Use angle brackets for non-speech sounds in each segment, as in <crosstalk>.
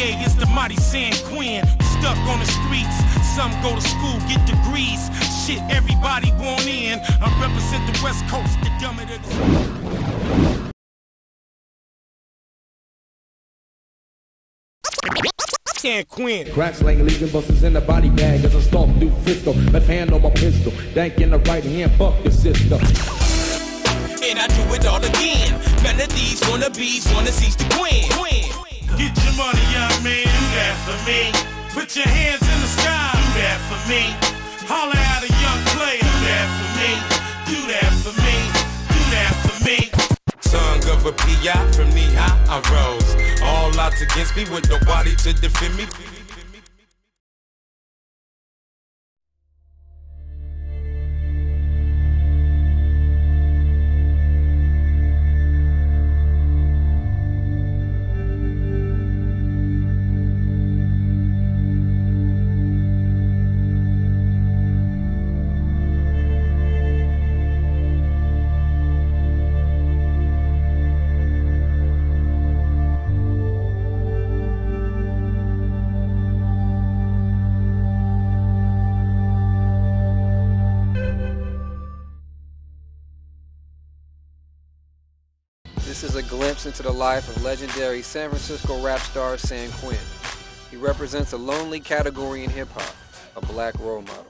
Yeah, it's the mighty San Quinn. Stuck on the streets. Some go to school, get degrees. Shit, everybody want in. I represent the West Coast, the dumb of the. San Quinn. Crack slang leaving busters in the body bag as I stalk through Frisco. Left hand on my pistol, dank in the right hand, fuck your sister. And I do it all again. None of these wannabes wanna seize the queen. Get your money, young man. Do that for me. Put your hands in the sky. Do that for me. Holler at a young player. Do that for me. Do that for me. Do that for me. Tongue of a PI from knee high, I rose. All odds against me with nobody to defend me. Glimpse into the life of legendary San Francisco rap star San Quinn. He represents a lonely category in hip hop, a black role model.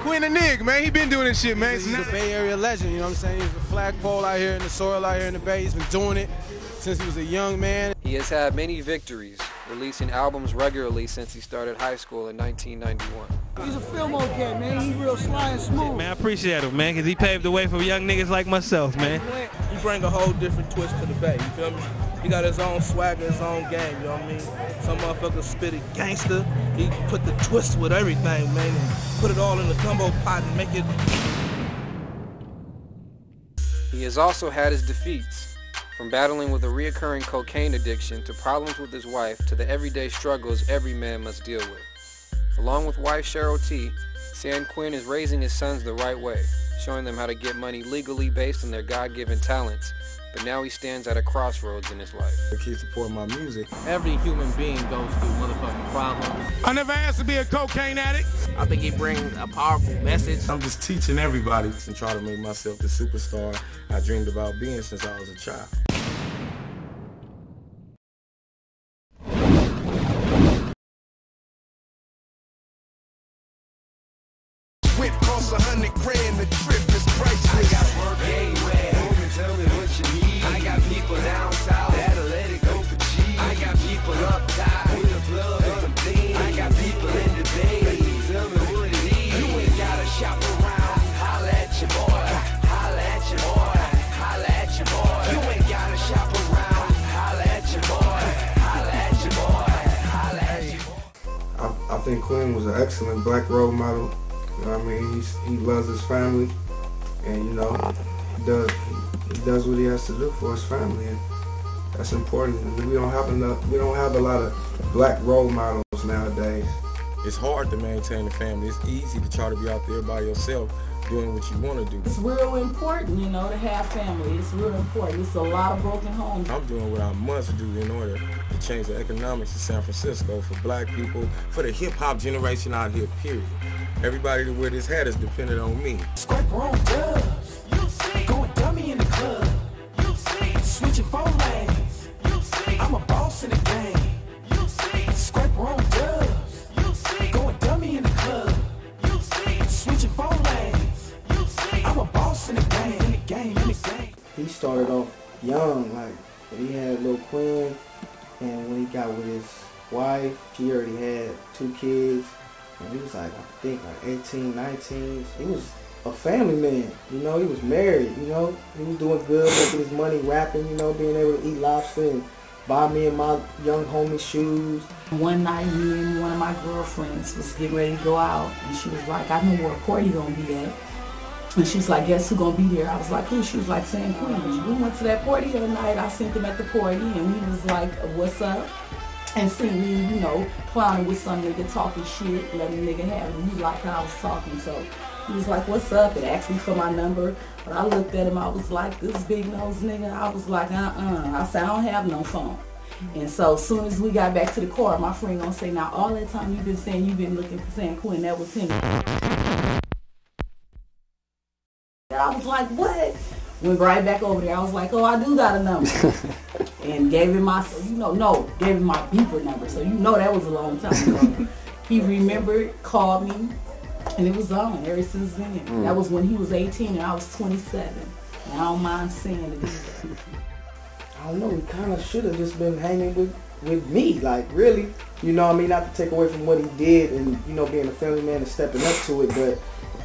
Quinn and Nig, man, he been doing this shit, man. He's a Bay Area legend, you know what I'm saying? He's a flagpole out here in the soil out here in the Bay. He's been doing it since he was a young man. He has had many victories, releasing albums regularly since he started high school in 1991. He's a film old cat, man. He real sly and smooth. Man, I appreciate him, man, because he paved the way for young niggas like myself, man. He bring a whole different twist to the bay, you feel me? He got his own swagger, his own game, you know what I mean? Some motherfuckers spit it gangster. He put the twist with everything, man, and put it all in the gumbo pot and make it. He has also had his defeats, from battling with a reoccurring cocaine addiction to problems with his wife to the everyday struggles every man must deal with. Along with wife Cheryl T, San Quinn is raising his sons the right way, showing them how to get money legally based on their God-given talents. But now he stands at a crossroads in his life. Keep supporting my music. Every human being goes through motherfucking problems. I never asked to be a cocaine addict. I think he brings a powerful message. I'm just teaching everybody and try to make myself the superstar I dreamed about being since I was a child. That's important. We don't have enough. We don't have a lot of black role models nowadays. It's hard to maintain a family. It's easy to try to be out there by yourself doing what you want to do. It's real important, you know, to have family. It's real important. It's a lot of broken homes. I'm doing what I must do in order to change the economics of San Francisco for black people, for the hip hop generation out here, period. Everybody to wear this hat is dependent on me. Scrape wrong dubs. You see. Going dummy in the club. You see. Switching phone lanes. Started off young, like when he had Lil Quinn, and when he got with his wife, she already had two kids. And he was like, I think like 18, 19. He was a family man, you know. He was married, you know. He was doing good, making his money, rapping, you know, being able to eat lobster and buy me and my young homie shoes. One night, me and one of my girlfriends was getting ready to go out, and she was like, I know where Courtney gonna be at. And she was like, guess who gonna be there? I was like, who? She was like, San Quinn. We went to that party the other night. I sent him at the party, and he was like, what's up? And see me, you know, clowning with some nigga talking shit, letting nigga have it. He liked how I was talking, so he was like, what's up? And asked me for my number. But I looked at him, I was like, this big nose nigga. I was like, uh-uh. I said, I don't have no phone. And so as soon as we got back to the car, my friend gonna say, now all that time you've been saying you've been looking for San Quinn, that was him. I was like, what? Went right back over there. I was like, oh, I do got a number. <laughs> and gave him my, you know, no, gave him my beeper number. So you know that was a long time ago. <laughs> he remembered, called me, and it was on ever since then. Mm. That was when he was 18 and I was 27. And I don't mind saying it either. <laughs> I don't know. He kind of should have just been hanging with with me, like really. You know, what I mean, not to take away from what he did, and you know, being a family man and stepping up to it, but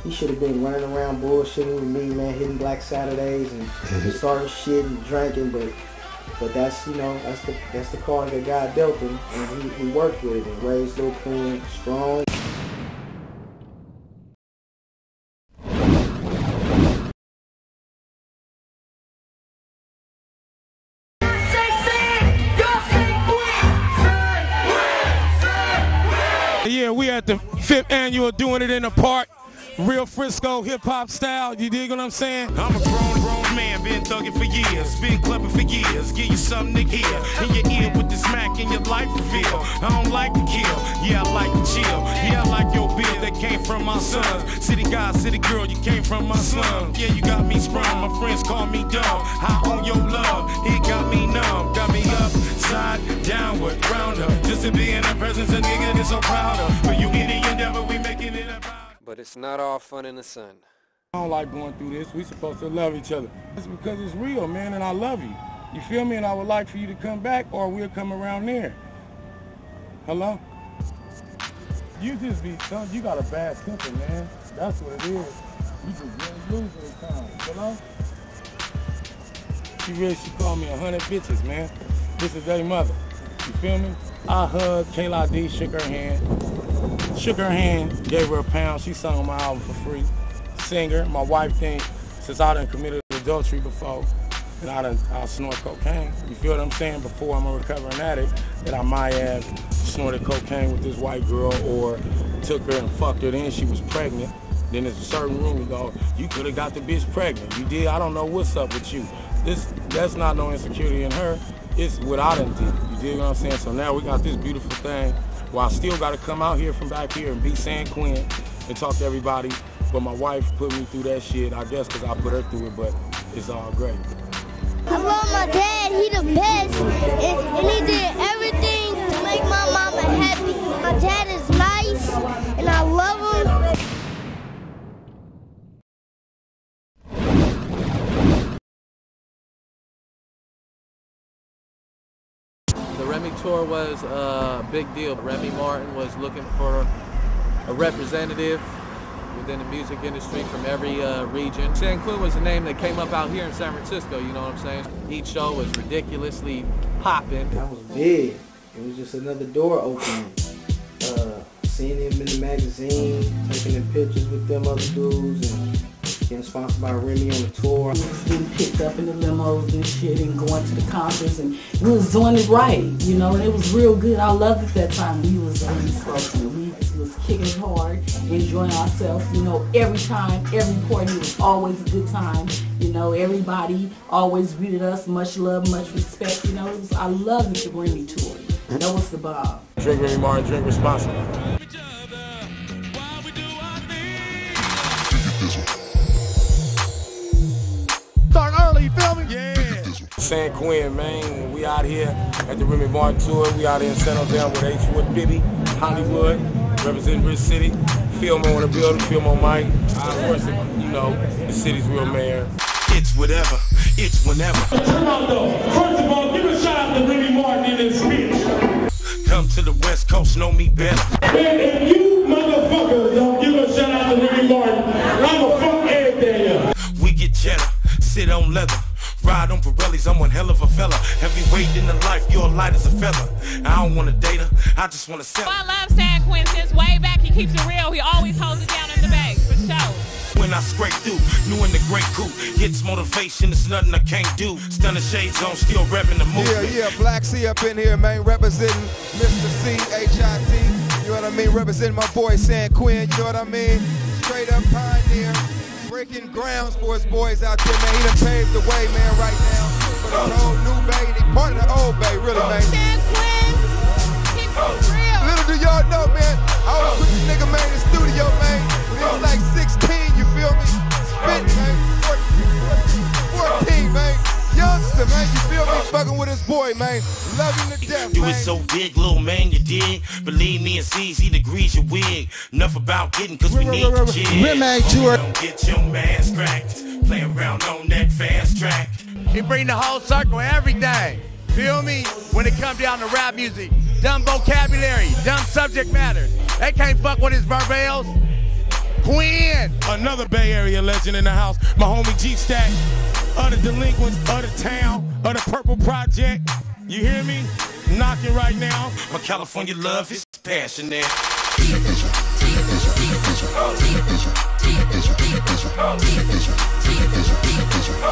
he should have been running around bullshitting with me, man, hitting Black Saturdays and <laughs> starting shit and drinking. But but that's you know that's the that's the card that God dealt him, and he, he worked with it and raised Lil Quinn strong. Yeah, we at the fifth annual doing it in the park. Real Frisco hip hop style. You dig what I'm saying? I'm a grown, grown man, been thugging for years, been clubbing for years. Give you something to hear in your ear with this smack in your life reveal. I don't like to kill, yeah, I like to chill. Yeah, I like your bill that came from my sons. City guy, city girl, you came from my slum. Yeah, you got me sprung. My friends call me dumb. It's not all fun in the sun. I don't like going through this. We supposed to love each other. It's because it's real, man, and I love you. You feel me? And I would like for you to come back or we'll come around there. Hello? You just be, you got a bad temper, man. That's what it is. You just get losing at times. Hello? She really, she called me a hundred bitches, man. This is their mother. You feel me? I hugged Kayla D, shook her hand. Shook her hand, gave her a pound. She sung on my album for free. Singer. My wife thinks since I done committed adultery before and I done I snort cocaine. You feel what I'm saying? Before I'm a recovering addict, that I might have snorted cocaine with this white girl or took her and fucked her. Then she was pregnant. Then there's a certain room you go, you could have got the bitch pregnant. You did. I don't know what's up with you. This that's not no insecurity in her. It's what I done did. You dig what I'm saying? So now we got this beautiful thing. Well, I still got to come out here from back here and be San Quinn and talk to everybody. But my wife put me through that shit, I guess, because I put her through it, but it's all great. I love my dad. He the best, and, and he did everything to make my mama happy. My dad is nice, and I love him. Tour was a big deal. Remy Martin was looking for a representative within the music industry from every uh, region. San Quinn was a name that came up out here in San Francisco, you know what I'm saying? Each show was ridiculously popping. That was big. It was just another door opening. Uh, seeing him in the magazine, taking the pictures with them other dudes, and getting sponsored by Remy on the tour. We was getting picked up in the limos and shit and going to the concerts and we was doing it right, you know, and it was real good. I loved it that time. We was on East Coast and we was kicking it hard, enjoying ourselves, you know, every time, every party was always a good time. You know, everybody always greeted us, much love, much respect, you know. It was, I loved the Remy tour. That was the bomb. Drink Remy Martin, drink responsibly. San Quinn, man. We out here at the Remy Martin tour. We out here in San Jose with H. Wood Bibby, Hollywood, representing Rich City. Fillmore in the building, Fillmore Mike. I worship, you know, the city's real mayor. It's whatever, it's whenever. First of all, give a shout out to Remy Martin in his speech. Come to the West Coast, know me better. Man, if you motherfuckers don't give a shout out to Remy Martin, I'ma fuck everything up. We get cheddar, sit on leather. Ride on Pirellis, I'm one hell of a fella. Heavyweight in the life, you're light as a feather. I don't wanna date her, I just wanna sell her. I love San Quinn since way back. He keeps it real. He always holds it down in the bag, for sure. When I scrape through, new in the great coupe. Hits motivation, it's nothing I can't do. Stunning shades on, still repping the Yeah, movement. yeah, Black C up in here, man, representing Mr. C, H-I-T, you know what I mean? Representing my boy San Quinn, you know what I mean? Straight up pioneer, breaking grounds for his boys out there, man. He done paved the way, man, right now. For the whole new bay, he part of the old bay, really, man. San Quinn, keep it real. Little do y'all know, man, I was with this nigga, man, in the studio, man, when he was like 16, you feel me? Spitting, man. 14, 14 man. Fucking with his boy, man. Love him to death, You man. is so big, little man, you dig? Believe me, it's easy to grease your wig. Enough about getting, cause we need the jig. Remain to. Don't get your man cracked. Play around on that fast track. He bring the whole circle, everything. Feel me? When it comes down to rap music, dumb vocabulary, dumb subject matter. They can't fuck with his verbals. Quinn. Another Bay Area legend in the house. My homie G Stack. Other delinquents, other town, other Purple Project. You hear me? Knocking right now. My California love is passionate.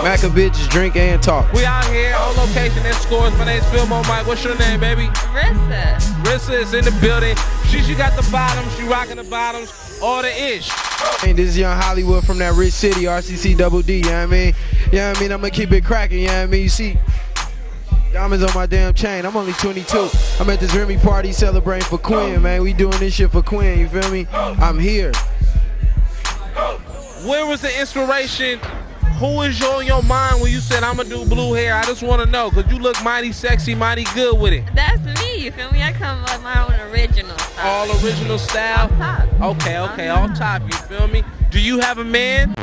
Macavitch drink and talk. We out here on location at Scores. My name's Fillmore Mike. What's your name, baby? Rissa. Rissa is in the building. She she got the bottoms. She rocking the bottoms. All the ish. Hey, this is Young Hollywood from that rich city, RCC Double D, you know what I mean? You know what I mean? I'm gonna keep it cracking, you know what I mean? You see, diamonds on my damn chain. I'm only 22. I'm at this Remy party celebrating for Quinn, man. We doing this shit for Quinn, you feel me? I'm here. Where was the inspiration? Who was on your mind when you said I'm gonna do blue hair? I just want to know because you look mighty sexy, mighty good with it. That's me, you feel me? I come with my own original style. All original style. Okay, okay, uh-huh. all top. You feel me? Do you have a man?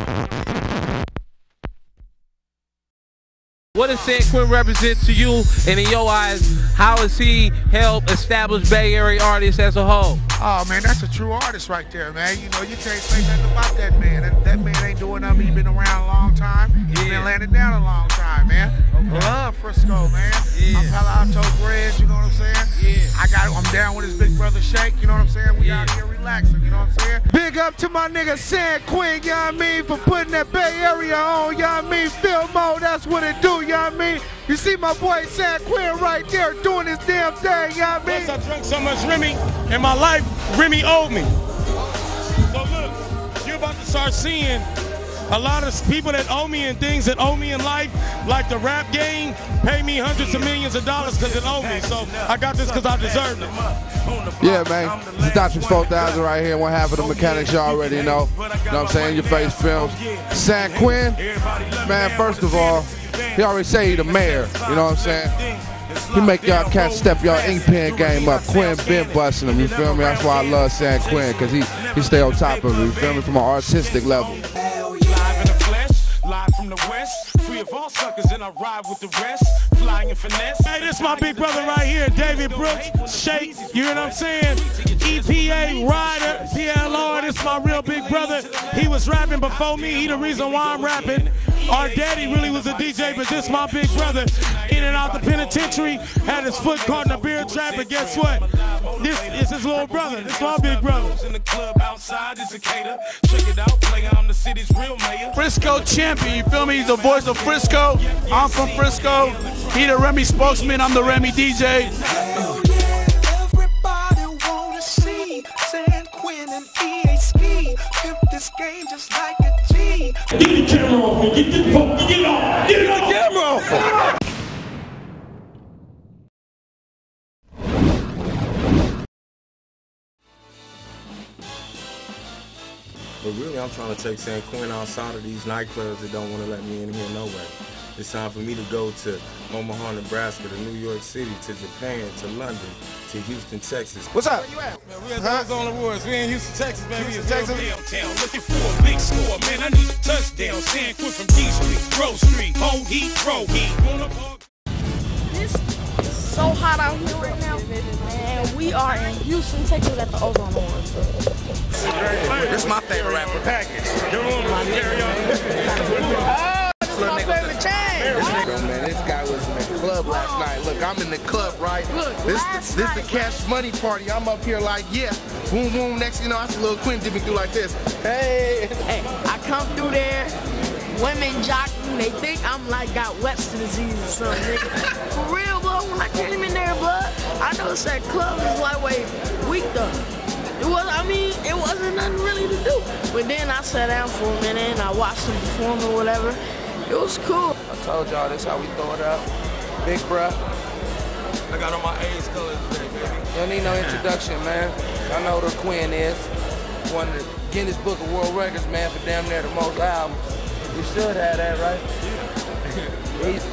What does San Quinn represent to you, and in your eyes, how has he helped establish Bay Area artists as a whole? Oh man, that's a true artist right there, man. You know, you can't say nothing about that man. That, that man ain't doing nothing. He been around a long time. He been landing down a long time, man. Love Frisco, man. I'm Palo Alto Bridge, you know what I'm saying? Yeah. I got I'm down with his big brother Shake, you know what I'm saying? We out here relaxing, you know what I'm saying? Big up to my nigga San Quinn, you know what I mean, for putting that Bay Area on, you know what I mean? Phil Mo, that's what it do, you know what I mean? You see my boy San Quinn right there doing his damn thing, you know what I mean? Once I drank so much Remy in my life, Remy owed me. So look, you're about to start seeing a lot of people that owe me and things that owe me in life, like the rap game, pay me hundreds of millions of dollars because it owe me. So I got this because I deserved it. Yeah, man. This is Dr. 4000 right here, one half of the mechanics you already know. You know what I'm saying? Your face films. San Quinn, man, first of all, he already say he the mayor. You know what I'm saying? He make y'all cats step y'all ink pen game up. Quinn been busting him, you feel me? That's why I love San Quinn, because he, he stay on top of it, you feel me? From an artistic level. Live in the flesh, live from the west. Free of all suckers, and I ride with the rest. Flying finesse. Hey, this my big brother right here, David Brooks, Shake, you know what I'm saying? EPA Rider, PLR, this my real big brother. He was rapping before me, he the reason why I'm rapping. Our daddy really was a DJ, but this my big brother. In and out the penitentiary, had his foot caught in a beer trap, but guess what? This is his little brother, this my big brother. In the club outside is a cater. Check it out, player, I'm the city's real mayor. Frisco champion, you feel me? He's the voice of Frisco. I'm from Frisco. He the Remy spokesman, I'm the Remy DJ. Everybody wanna see San Quinn EA ski. Pimp this game just like a Get the camera off me, get the fuck, get it off, get the camera off. But really, I'm trying to take San Quinn outside of these nightclubs that don't want to let me in here no way. It's time for me to go to Omaha, Nebraska, to New York City, to Japan, to London, to Houston, Texas. What's up? We at Arizona Woods. We in Houston, Texas, baby. Houston, Texas. Downtown, looking for a big score, man. I need a touchdown. San Quinn from D Street, Grove Street, Home Heat, Pro Heat. Wanna park? It's so hot out here right now, and we are in Houston, Texas at the Ozone Awards. This is my favorite rapper. Package. This my favorite Look, I'm in the club, right? Look, this last this night, the cash money party. I'm up here like, yeah, boom, boom. Next, thing you know, I see little Quinn dipping through like this. Hey, Hey, I come through there, women jocking, they think I'm like got Webster disease or something. nigga. <laughs> For real, bro, when I came in there, bro, I noticed that club was like, wait, weak though. It was, I mean, it wasn't nothing really to do. But then I sat down for a minute and I watched them perform or whatever. It was cool. I told y'all this how we throw it up. Big bruh. I got on my A's colors today, baby. You don't need no introduction, man. I know who the Queen is. One of the Guinness Book of World Records, man, for damn near the most albums. You should have that, right? <laughs> He's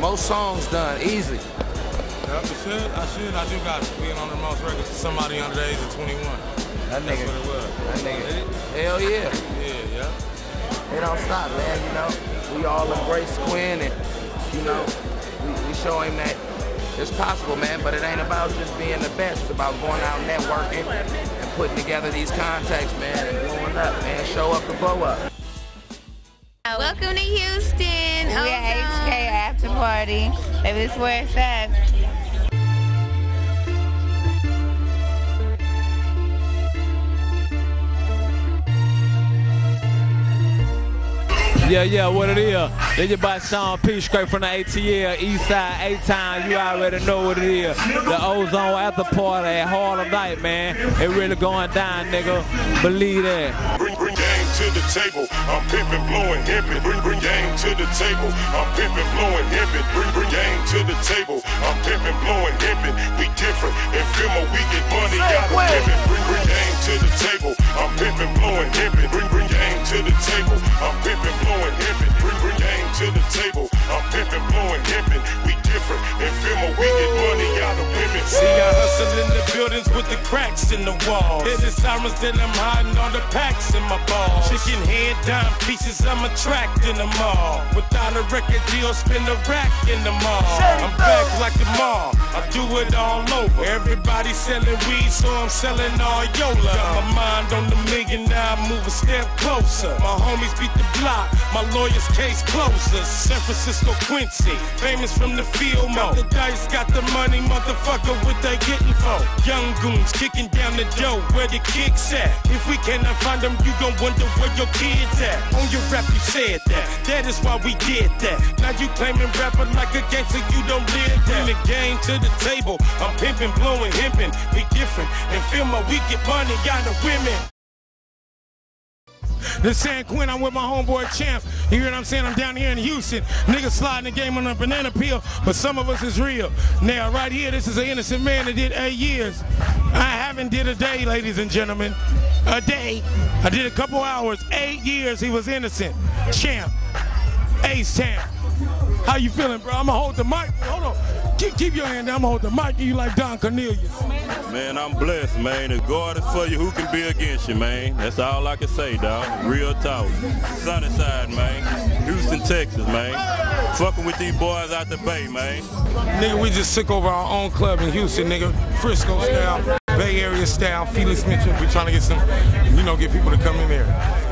most songs done easy. Yep, it should. I should. I do got being on the most records for somebody under the age of 21. That That's nigga- what it was. that nigga- Hell yeah. Yeah, yeah. It don't stop, man. You know, we all embrace Quinn, and you know, we, we show him that it's possible, man. But it ain't about just being the best. It's about going out networking and putting together these contacts, man, and blowing up, man. Show up to blow up. Welcome to Houston. We're at HK after party. Baby, this is where it's at. Yeah, yeah, what it is. Then your boy Sean P straight from the ATL, East Side, A-Town. You already know what it is. The Ozone after party at Harlem Night, man. It really going down, nigga. Believe that. Bring, bring game to the table. I'm pimping, blowing, himping. Bring, bring game to the table. I'm pimping, blowing, himping. Bring, bring game to the table. I'm pimping, blowing, himping. We different. In film, we get money out of pimping. Bring, bring game to the table. I'm pimping, blowing, himping. Bring, bring game to the table. I'm pimping, blowing, himping. Bring, bring game to the table. I'm pimping, blowing, himping. We different. In film, we get money out of women. See, I hustle in the buildings with the cracks in the walls. Hear the sirens, then I'm hiding all the packs in my balls. Chicken head, dime pieces, I'm attracting them all. Without a record deal, spin a rack in the mall. I'm back like the mall. I do it all over. Everybody selling weed, so I'm selling all Yola. Got my mind on the million, now I move a step closer. My homies beat the block, my lawyer's case closer. San Francisco Quincy, famous from the field mo. The dice got the money, motherfucker, what they getting for? Young goons kicking down the door, where the kicks at? If we cannot find them, you gon' wonder where your kids at. On your rap, you said that. That is why we did that. Now you claiming rapper like a gangster, you don't live that. Bring the game to the table. I'm pimping, blowing, himping. We different. And feel my we get money out of women. This San Quentin. I'm with my homeboy Champ. You hear what I'm saying? I'm down here in Houston. Niggas sliding the game on a banana peel, but some of us is real. Now, right here, this is an innocent man that did eight years. I haven't did a day, ladies and gentlemen. A day. I did a couple hours. Eight years he was innocent. Champ. Ace Champ. How you feeling, bro? I'm gonna hold the mic. Hold on. Keep, keep your hand down. I'm gonna hold the mic. You like Don Cornelius. Man, I'm blessed, man. If God is for you, who can be against you, man? That's all I can say, dog. Real talk. Sunny side, man. Houston, Texas, man. Fucking with these boys out the Bay, man. Nigga, we just took over our own club in Houston, nigga. Frisco style, Bay Area style, Felix Mitchell. We're trying to get some, you know, get people to come in there.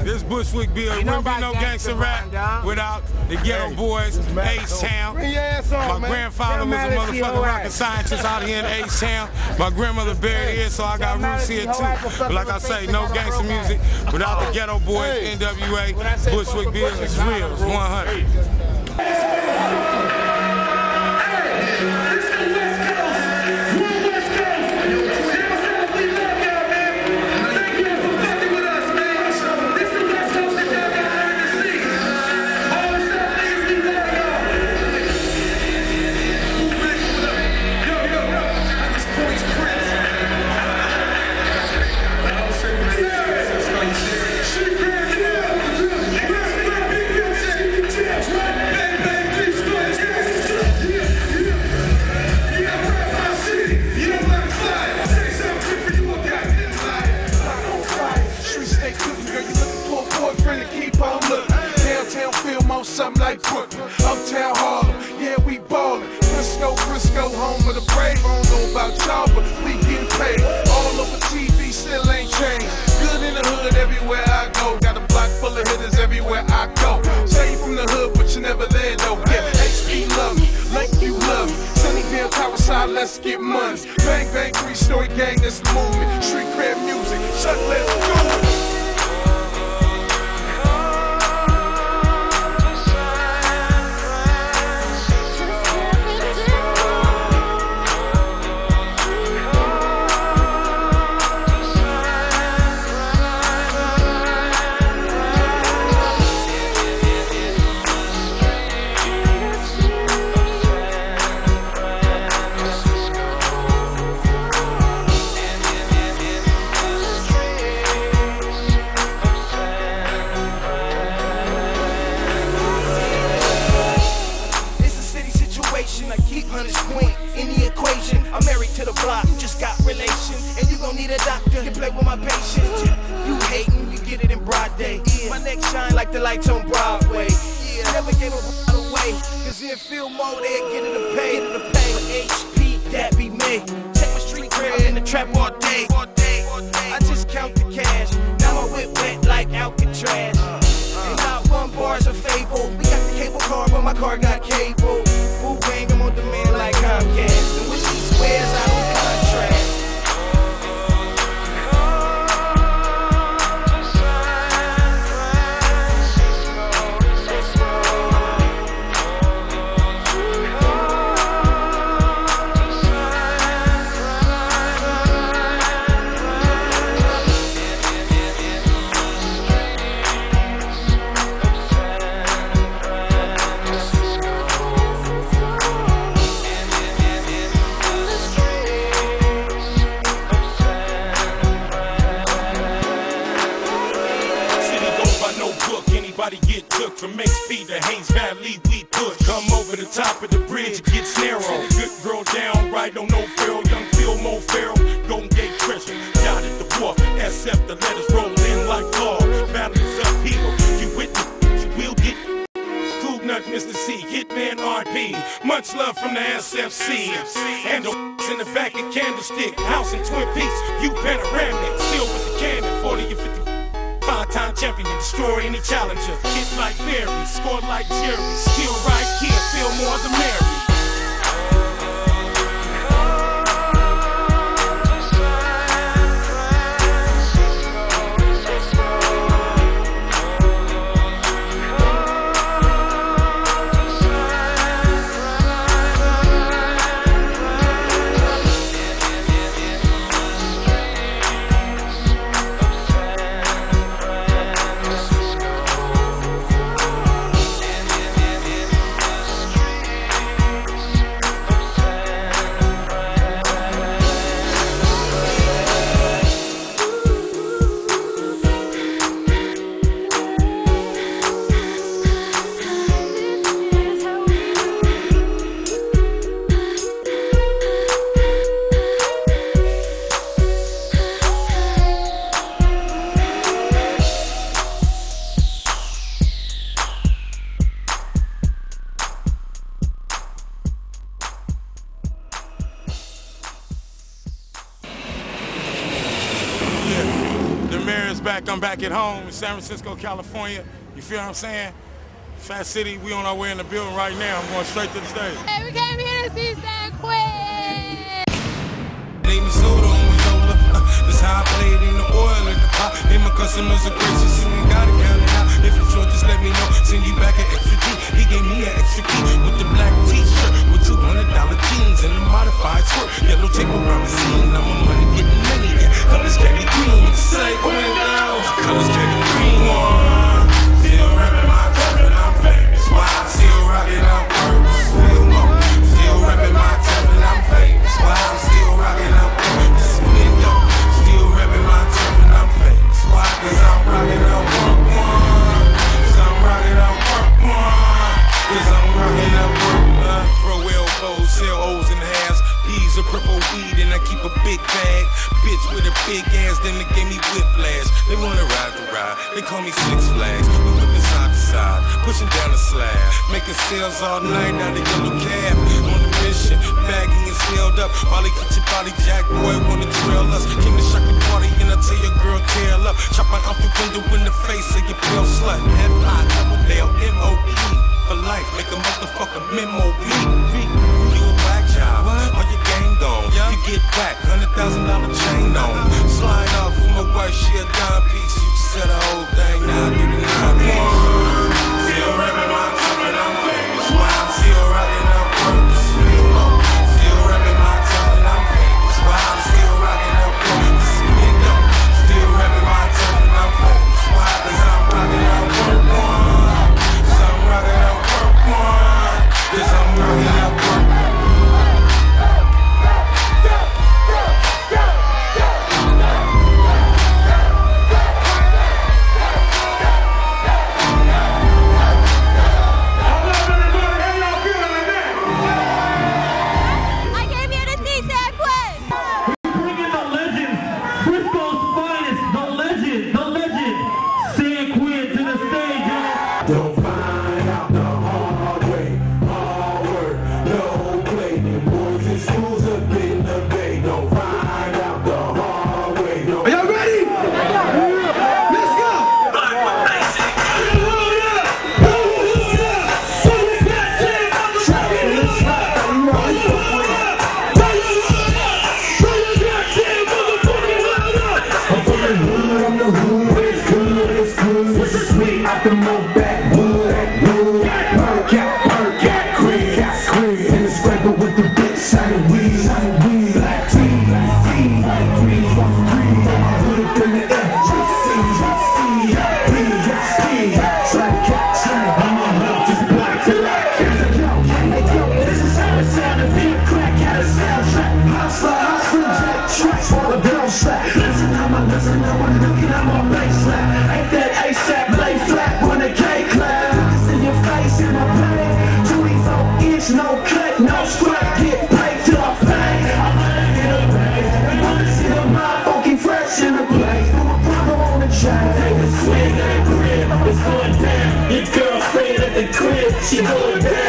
This Bushwick Bill wouldn't be no gangster rap without the Geto Boys, Ace Town. Bring your ass on, My man. grandfather was a motherfucking rocket scientist out here in H-Town. My grandmother buried here, so I got roots here too. But like I say, no gangster music without the Geto Boys, NWA, Bushwick Bill. It's real. It's 100. About y'all, but we getting paid. All over TV, still ain't changed. Good in the hood everywhere I go. Got a block full of hitters everywhere I go. Say you from the hood, but you never there though. Yeah, HP love me, Lakeview love me. Sunnydale, Side, let's get money. Bang, bang, three story gang, that's the movement. Street crab music, Chuck, let's do it. Need a doctor to play with my patience. You hating, you get it in broad day. My neck shine like the lights on Broadway. Never gave a broad away. Cause in Fillmore, they get it to pay, get it pay. HP, that be me. Check my street cred, I'm in the trap all day. I just count the cash. Now my whip wet like Alcatraz. Uh, uh. And not one bar's a fable. We got the cable car, but my car got cable. Wu Wang, I'm on demand like Comcast. And with these squares, I don't top of the bridge, it gets narrow. Good girl down, right on no feral, young Mo Farrell, Golden Gate Treasure. Dotted the wharf, SF, the letters roll in like law. Battles upheaval, you with me, you will get Cool Nut, Mr. C, Hitman RP. Much love from the SFC. And the <laughs> in the back of Candlestick. House in Twin Peaks, view panoramic. Still with the cannon, 40 or 50. Five-time champion, destroy any challenger. Hit like Barry, score like Jerry. Still right here, feel more than merry. San Francisco, California. You feel what I'm saying? Fat City, we on our way in the building right now. I'm going straight to the stage. Hey, we came here to see San Quinn. Name is soda on Manola. Uh, that's how I play it in the oil in the pot. And my customers are gracious, you ain't gotta count it out. If you short, just let me know. Send you back an extra key. He gave me an extra key with the black t-shirt with two hundred dollar jeans and a modified skirt. Yellow tape around the scene. I'm a money getting Colors candy green. Say going down. Colors candy green. One. Aleluia!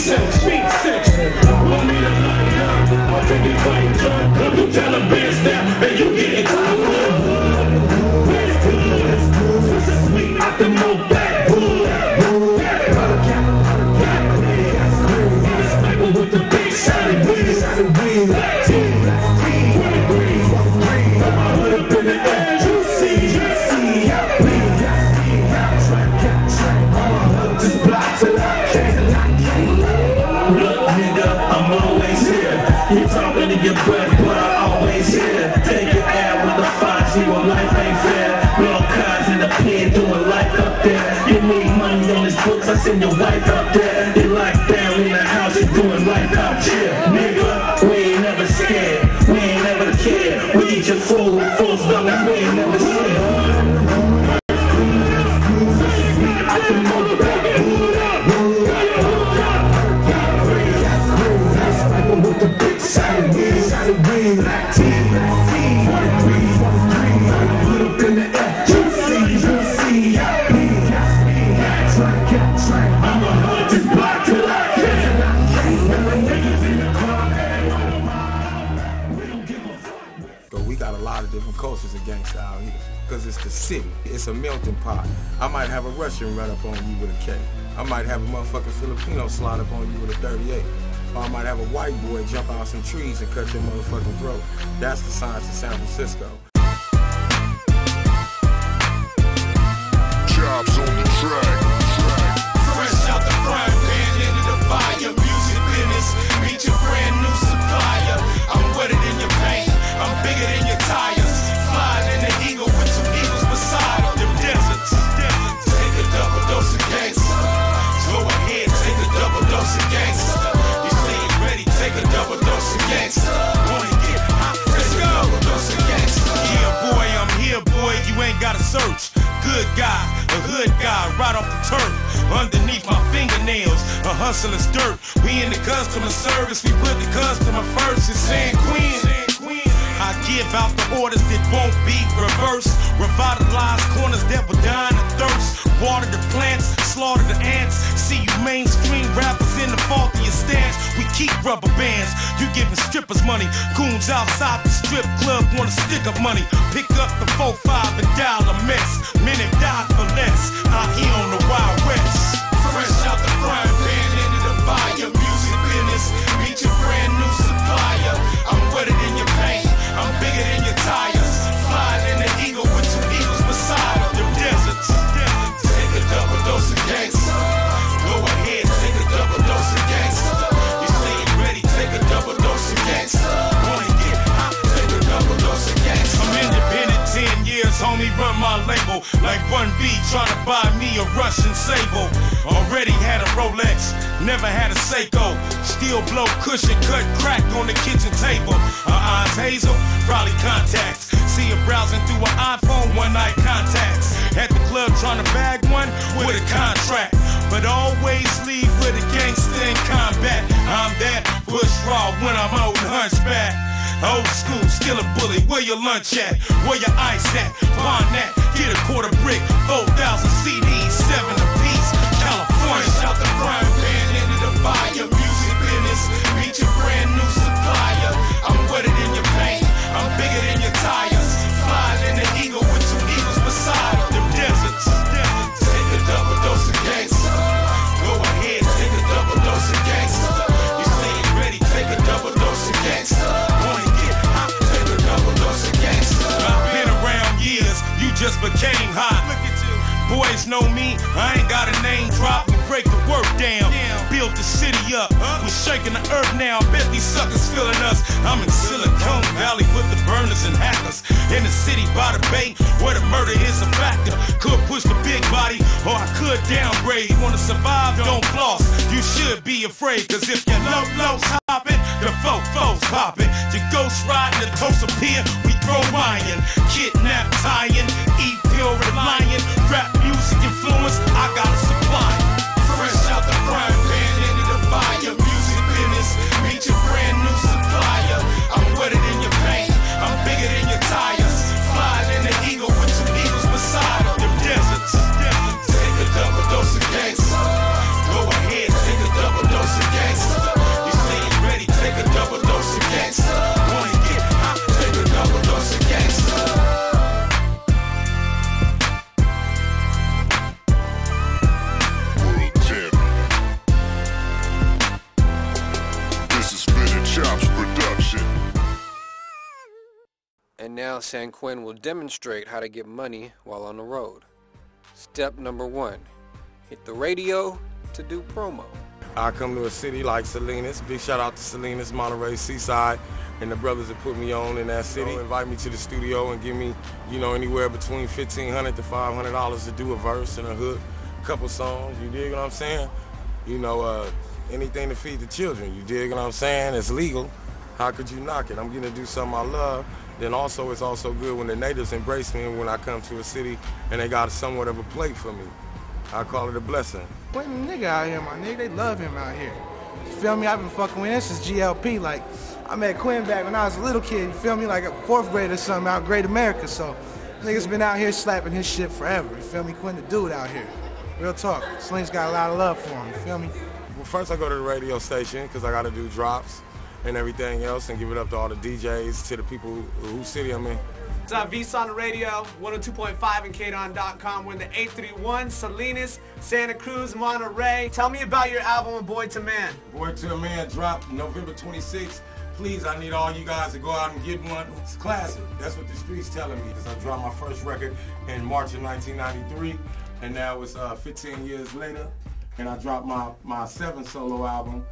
sense, speak sex. Want me to fight, I'll take you fight, You tell a bitch that, and you get in your wife up there. a melting pot. I might have a Russian run up on you with a K. I might have a motherfucking Filipino slide up on you with a 38. Or I might have a white boy jump out some trees and cut your motherfucking throat. That's the size of San Francisco. customer service, we put the customer first and San Quinn. I give out the orders that won't be reversed. Revitalize corners that were dying of thirst. Water the plants, slaughter the ants. See you mainstream rappers in the faultiest stance. We keep rubber bands. You giving strippers money. Goons outside the strip club want a stick of money. Pick up the 4-5 and dial a mess. Men have died for less. I here on the Wild West. I'm ready like Bun B trying to buy me a Russian Sable. Already had a Rolex, never had a Seiko. Steel blow cushion, cut crack on the kitchen table. Her eyes hazel, probably contacts. See her browsing through an iPhone, one night contacts. At the club trying to bag one with a contract. But always leave with a gangster in combat. I'm that bush raw when I'm old hunchback. Old school, still a bully. Where your lunch at? Where your ice at? Pawn that. Get a quarter brick. 4,000 CDs, seven apiece. California. Fresh out the frying pan into the fire. Just became hot. Look at you. Boys know me, I ain't got a name drop. We break the work down, build the city up. We're shaking the earth now. Bet these suckers feeling us. I'm in Silicon Valley with the burners and hackers. In the city by the bay, where the murder is a factor. Could push the big body, or I could downgrade. Wanna survive, don't floss. You should be afraid, cause if your low lows hopping, the folk foes popping. Your ghost riding the Tulsa Pier, we throw iron. Kidnap, tying, eat pure lion. Rap music influence, I got a supply. Fresh out the frying And now San Quinn will demonstrate how to get money while on the road. Step number one, hit the radio to do promo. I come to a city like Salinas. Big shout out to Salinas, Monterey, Seaside, and the brothers that put me on in that city. invite me to the studio and give me, you know, anywhere between fifteen hundred to five hundred dollars to do a verse and a hook, a couple songs. You dig what I'm saying? You know, uh, anything to feed the children. You dig what I'm saying? It's legal. How could you knock it? I'm gonna do something I love. Then also, it's also good when the natives embrace me when I come to a city and they got somewhat of a plate for me. I call it a blessing. Quentin nigga out here, my nigga. They love him out here. You feel me? I've been fucking with him since GLP. Like, I met Quinn back when I was a little kid. You feel me? Like a fourth grade or something out Great America. So, niggas been out here slapping his shit forever. You feel me? Quinn the dude out here. Real talk. Sling's got a lot of love for him. You feel me? Well, first I go to the radio station because I got to do drops and everything else and give it up to all the DJs, to the people who, whose city I'm in. It's on VSON Radio, 102.5 and KDON.com. We're in the 831, Salinas, Santa Cruz, Monterey. Tell me about your album, Boy to Man. Boy to Man dropped November 26th. Please, I need all you guys to go out and get one. It's classic. That's what the streets telling me. Because I dropped my first record in March of 1993, and now it's uh, 15 years later, and I dropped my, my seventh solo album,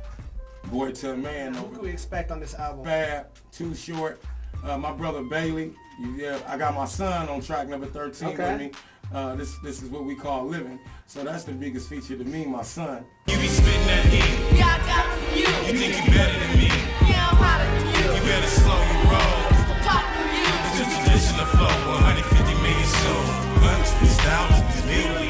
Boy to a Man. What can we expect on this album? Bad, Too Short. Uh, my brother Bailey. Yeah, I got my son on track number 13 Okay. with me. Uh, this this is what we call living. So that's the biggest feature to me, my son. You be spitting that heat. Yeah, I got it from you. You think you better than me. Yeah, I'm hotter than you. You better slow your roll. Pop than you. It's a traditional flow, 150 million sold. Hundreds, thousands, millions,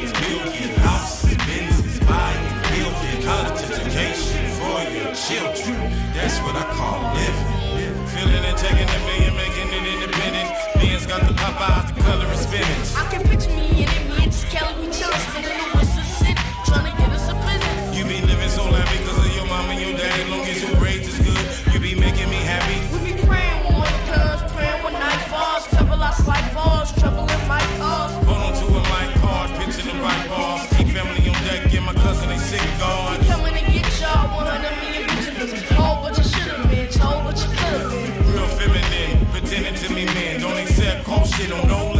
children. That's what I call living. Feeling and taking a million, making it independent. Ben's got the Popeyes, the color of spinach. I can picture me and me and just Kelly, we chillin', spinning the Worcester City, trying to get us a prison. You be living so lavish because of your mom and your dad. Long as your grades is good, you be making me happy. We be praying when one comes, praying when night falls, slight falls, trouble in my. Hold on to a mic card, picture the right bars. Keep family on deck, get my cousin a sick guard. Shit on no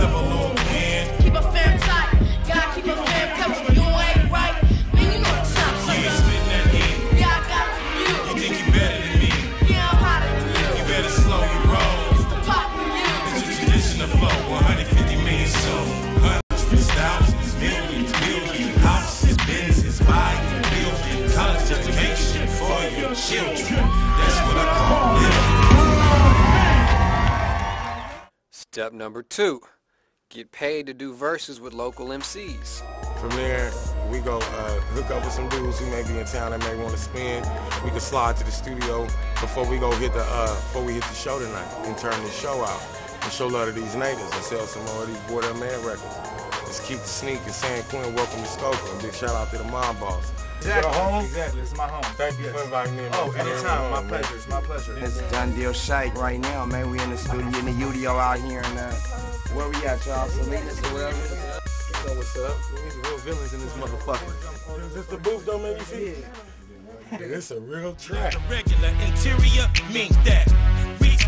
Step number two, get paid to do verses with local MCs. From there, we go uh, hook up with some dudes who may be in town that may want to spin. We can slide to the studio before we go hit the uh, before we hit the show tonight and turn this show out and show love to these natives and sell some more of these Boy That Man records. Just Keak the Sneak and San Quinn. Welcome to Skokie. And big shout out to the mob boss. Exactly. Is your home? Exactly. It's my home. Thank you Yes. for inviting me. Oh, man. anytime. My Man. pleasure. It's my pleasure. It's Done Deal Shite right now, man. We in the studio, in the studio out here, and uh, where we at, y'all? Salinas or wherever. You know what's up? These real villains in this motherfucker. Is this the booth don't make you feel? It's a real track. Regular interior means that.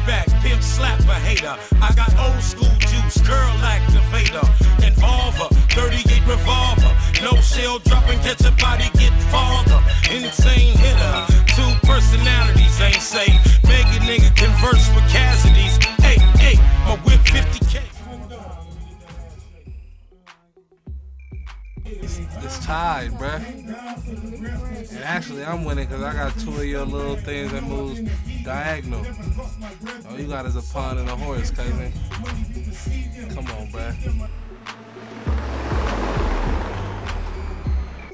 Back, pimp slap a hater. I got old school juice, girl activator. And Volva, 38 revolver. No shell dropping, catch a body get farther. Insane hitter, two personalities ain't safe. Make a nigga converse with Cassidy's. Hey, hey, my whip 50k. It's tied, bruh. And actually, I'm winning because I got two of your little things that moves diagonal. All you got is a pawn and a horse, cousin. Come on, bruh.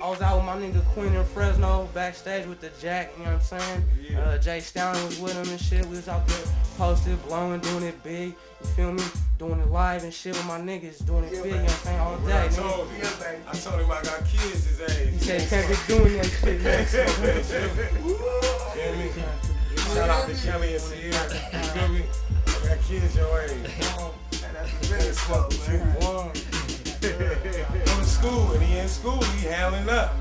I was out with my nigga Quinn in Fresno backstage with the Jacka, you know what I'm saying? Uh, J. Stalin was with him and shit. We was out there posted, blowing, doing it big. You feel me? Doing it live and shit with my niggas, doing it big, you know what I'm saying? All day. I nigga. told, I told him I got kids his age. He said he can't be doing that shit, <laughs> man. Feel me? Shout out to Kelly and Sierra. You feel me? I got kids your age. That's really fuck with you, to school and he in school, he handling up.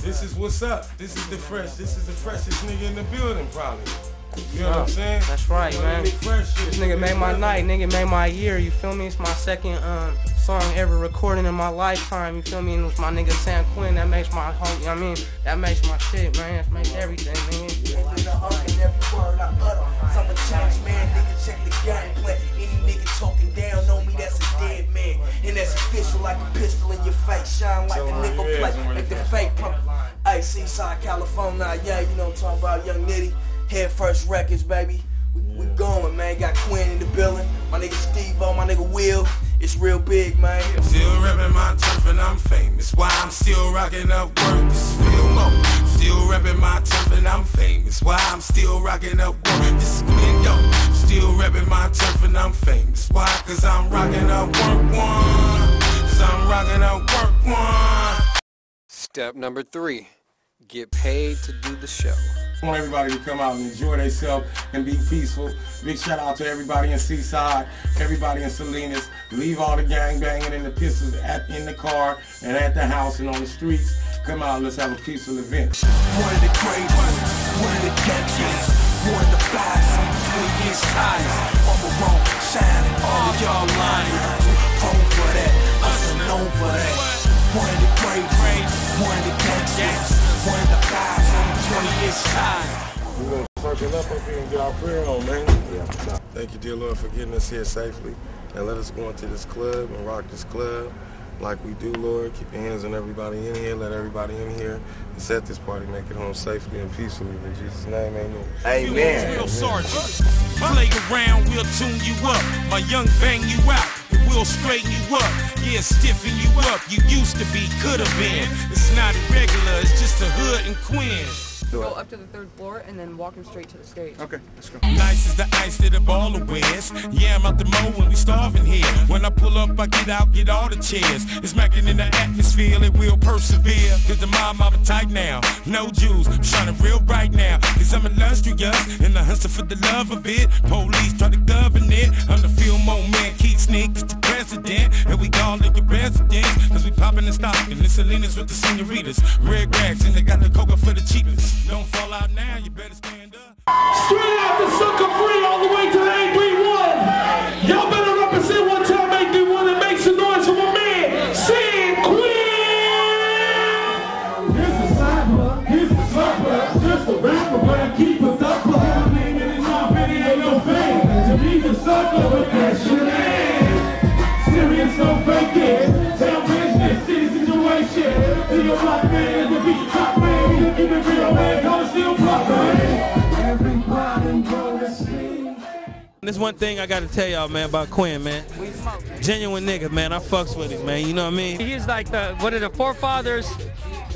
This is what's up. This is the fresh. This is the freshest nigga in the building, probably. You know what I'm saying? That's right, You know what I man. mean? Fresh shit. This nigga made my night, nigga made my year, you feel me? It's my second um, song ever recorded in my lifetime, you feel me? And it was my nigga San Quinn, that makes my whole, you know what I mean? That makes my shit, man. That makes everything, man. I'm a change man, nigga, check the gameplay. Any nigga talking down on me, that's a dead man. And that's official like a pistol in your face. Shine like a nickel plate, make the fake pump. Hey, Seaside, California, yeah, you know what I'm talking about, Young Nitty. Head first records, baby. We, we going, man. Got Quinn in the building. My nigga Steve on, my nigga Will. It's real big, man. Still repping my turf and I'm famous. Why I'm still rocking up work. This is Fillmore. Still repping my turf and I'm famous. Why I'm still rocking up work. This is Quinn Yo. Still repping my turf and I'm famous. Why? Cause I'm rocking up work one. Cause I'm rocking up work one. Step number three, get paid to do the show. I want everybody to come out and enjoy themselves and be peaceful. Big shout out to everybody in Seaside, everybody in Salinas. Leave all the gang banging and the pistols at, in the car and at the house and on the streets. Come out, let's have a peaceful event. One of the great ones, one of the gangsters, one of the flies, 20 years highest. On the road, shining, all y'all lying. Home for that, us known for that. One of the great one of the gangsters, one of the flies, 20 years high. We're going to circle up up here and get our prayer on, man. Thank you, dear Lord, for getting us here safely. And let us go into this club and rock this club like we do, Lord. Keep your hands on everybody in here. Let everybody in here and set this party. Make it home safely and peacefully. In Jesus' name, amen. Real sergeant. Play around, we'll tune you up. My young bang you out. We'll straighten you up. Yeah, stiffen you up. You used to be, could have been. It's not irregular, it's just a hood and Quinn. Go up to the third floor and then walk him straight to the stage. Okay, let's go. Nice as the ice that the baller wears. Yeah, I'm out the mo when we starving here. When I pull up, I get out, get all the chairs. It's smacking in the atmosphere, it will persevere. Cause the mom, I'm tight now. No Jews, I'm shining real bright now. Cause I'm illustrious and the hustle for the love of it. Police try to govern it. I'm the field mo man, Keak Sneak, it's the president. And we call it your residence. Cause we popping and stocking. The Salinas with the senoritas. Red rags and they got the coca for the cheapest. Don't fall out now, you better stand up. Straight out the sucker free all the way to the 831. Y'all better represent one There's one thing I gotta tell y'all, man, about Quinn, man. Genuine nigga, man. I fucks with him, man. You know what I mean? He's like the one of the forefathers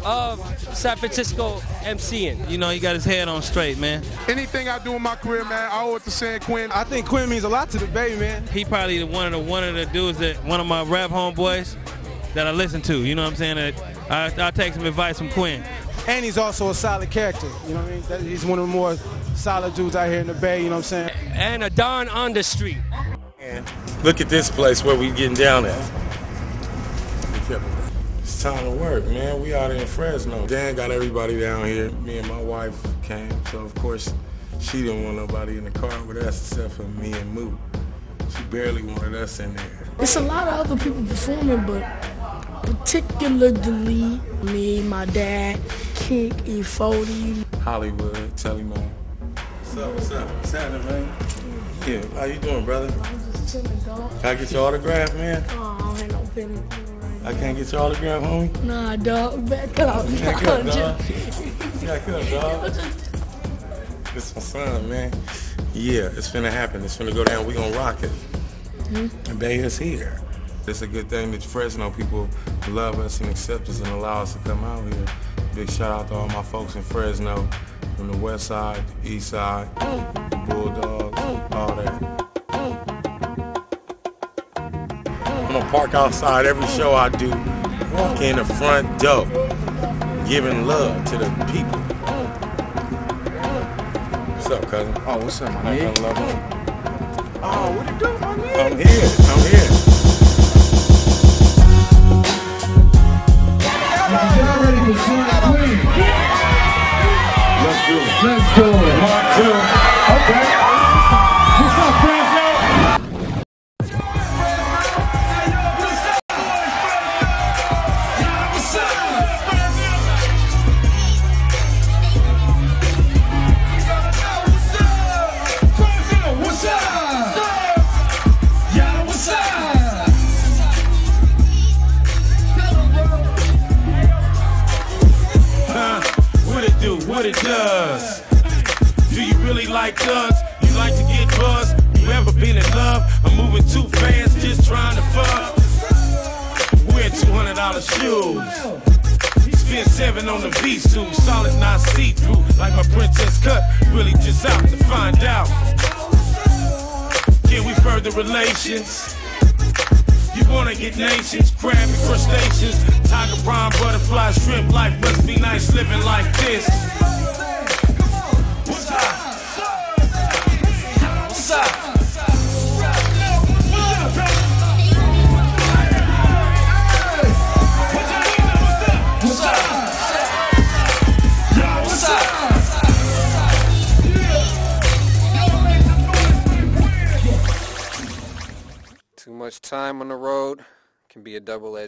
of San Francisco MCing. You know, he got his head on straight, man. Anything I do in my career, man, I owe it to San Quinn. I think Quinn means a lot to the Bay, man. He probably one of the one of the dudes that one of my rap homeboys that I listen to. You know what I'm saying? That I, I take some advice from Quinn. And he's also a solid character. You know what I mean? He's one of the more solid dudes out here in the Bay. You know what I'm saying? And a Don on the street. Look at this place where we getting down at. It's time to work, man. We out in Fresno. Dan got everybody down here. Me and my wife came, so of course she didn't want nobody in the car with us except for me and Moo. She barely wanted us in there. It's a lot of other people performing, but particularly me, my dad, Keak, E40. Hollywood, Telly Man. What's up? What's up? What's happening, man? Yeah, how you doing, brother? I'm just chilling, dog. Can I get your autograph, man? Oh, I don't have no pen. I can't get your autograph, homie. Nah, dog, back up. Back up, dog. Back up, dog. <laughs> This my son, man. Yeah, it's finna happen. It's finna go down. We gonna rock it. Hmm. And Bay is here. It's a good thing that Fresno people love us and accept us and allow us to come out here. Big shout out to all my folks in Fresno, from the west side, the east side, the Bulldogs, all that. I'm gonna park outside every show I do, walk in the front door, giving love to the people. What's up, cousin? Oh, what's up, my nigga? Oh, what you doing, my nigga? I'm here. I'm here. Y'all ready for San Quinn? Let's do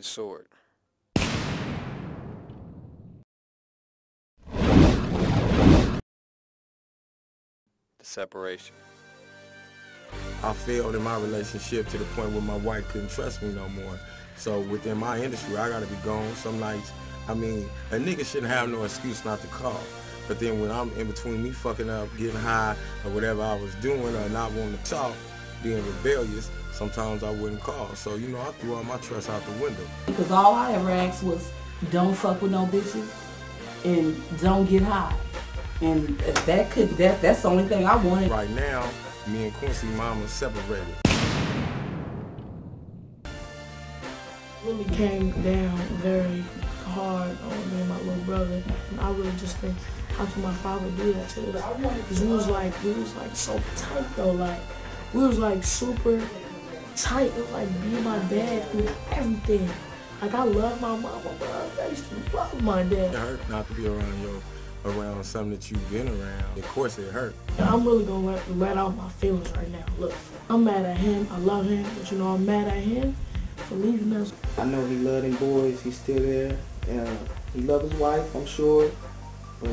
sword. The separation. I failed in my relationship to the point where my wife couldn't trust me no more. So within my industry, I gotta be gone some nights. I mean, a nigga shouldn't have no excuse not to call. But then when I'm in between me fucking up, getting high, or whatever I was doing, or not wanting to talk, being rebellious, sometimes I wouldn't call. So, you know, I threw all my trust out the window. Because all I ever asked was, don't fuck with no bitches and don't get high. And that could that that's the only thing I wanted. Right now, me and Quincy mama separated. really came down very hard on me and my little brother. And I really just think, how can my father do that to us? Because we was like, we was like so tight though, like, we was like super tight. It like me and my dad through everything. Like I love my mama, bro. I used to love my It dad. hurt not to be around your around something that you've been around. Of course it hurt. I'm really gonna let, let out my feelings right now. Look, I'm mad at him. I love him, but you know I'm mad at him for leaving us. I know he loved them boys. He's still there. Uh, he love his wife, I'm sure. But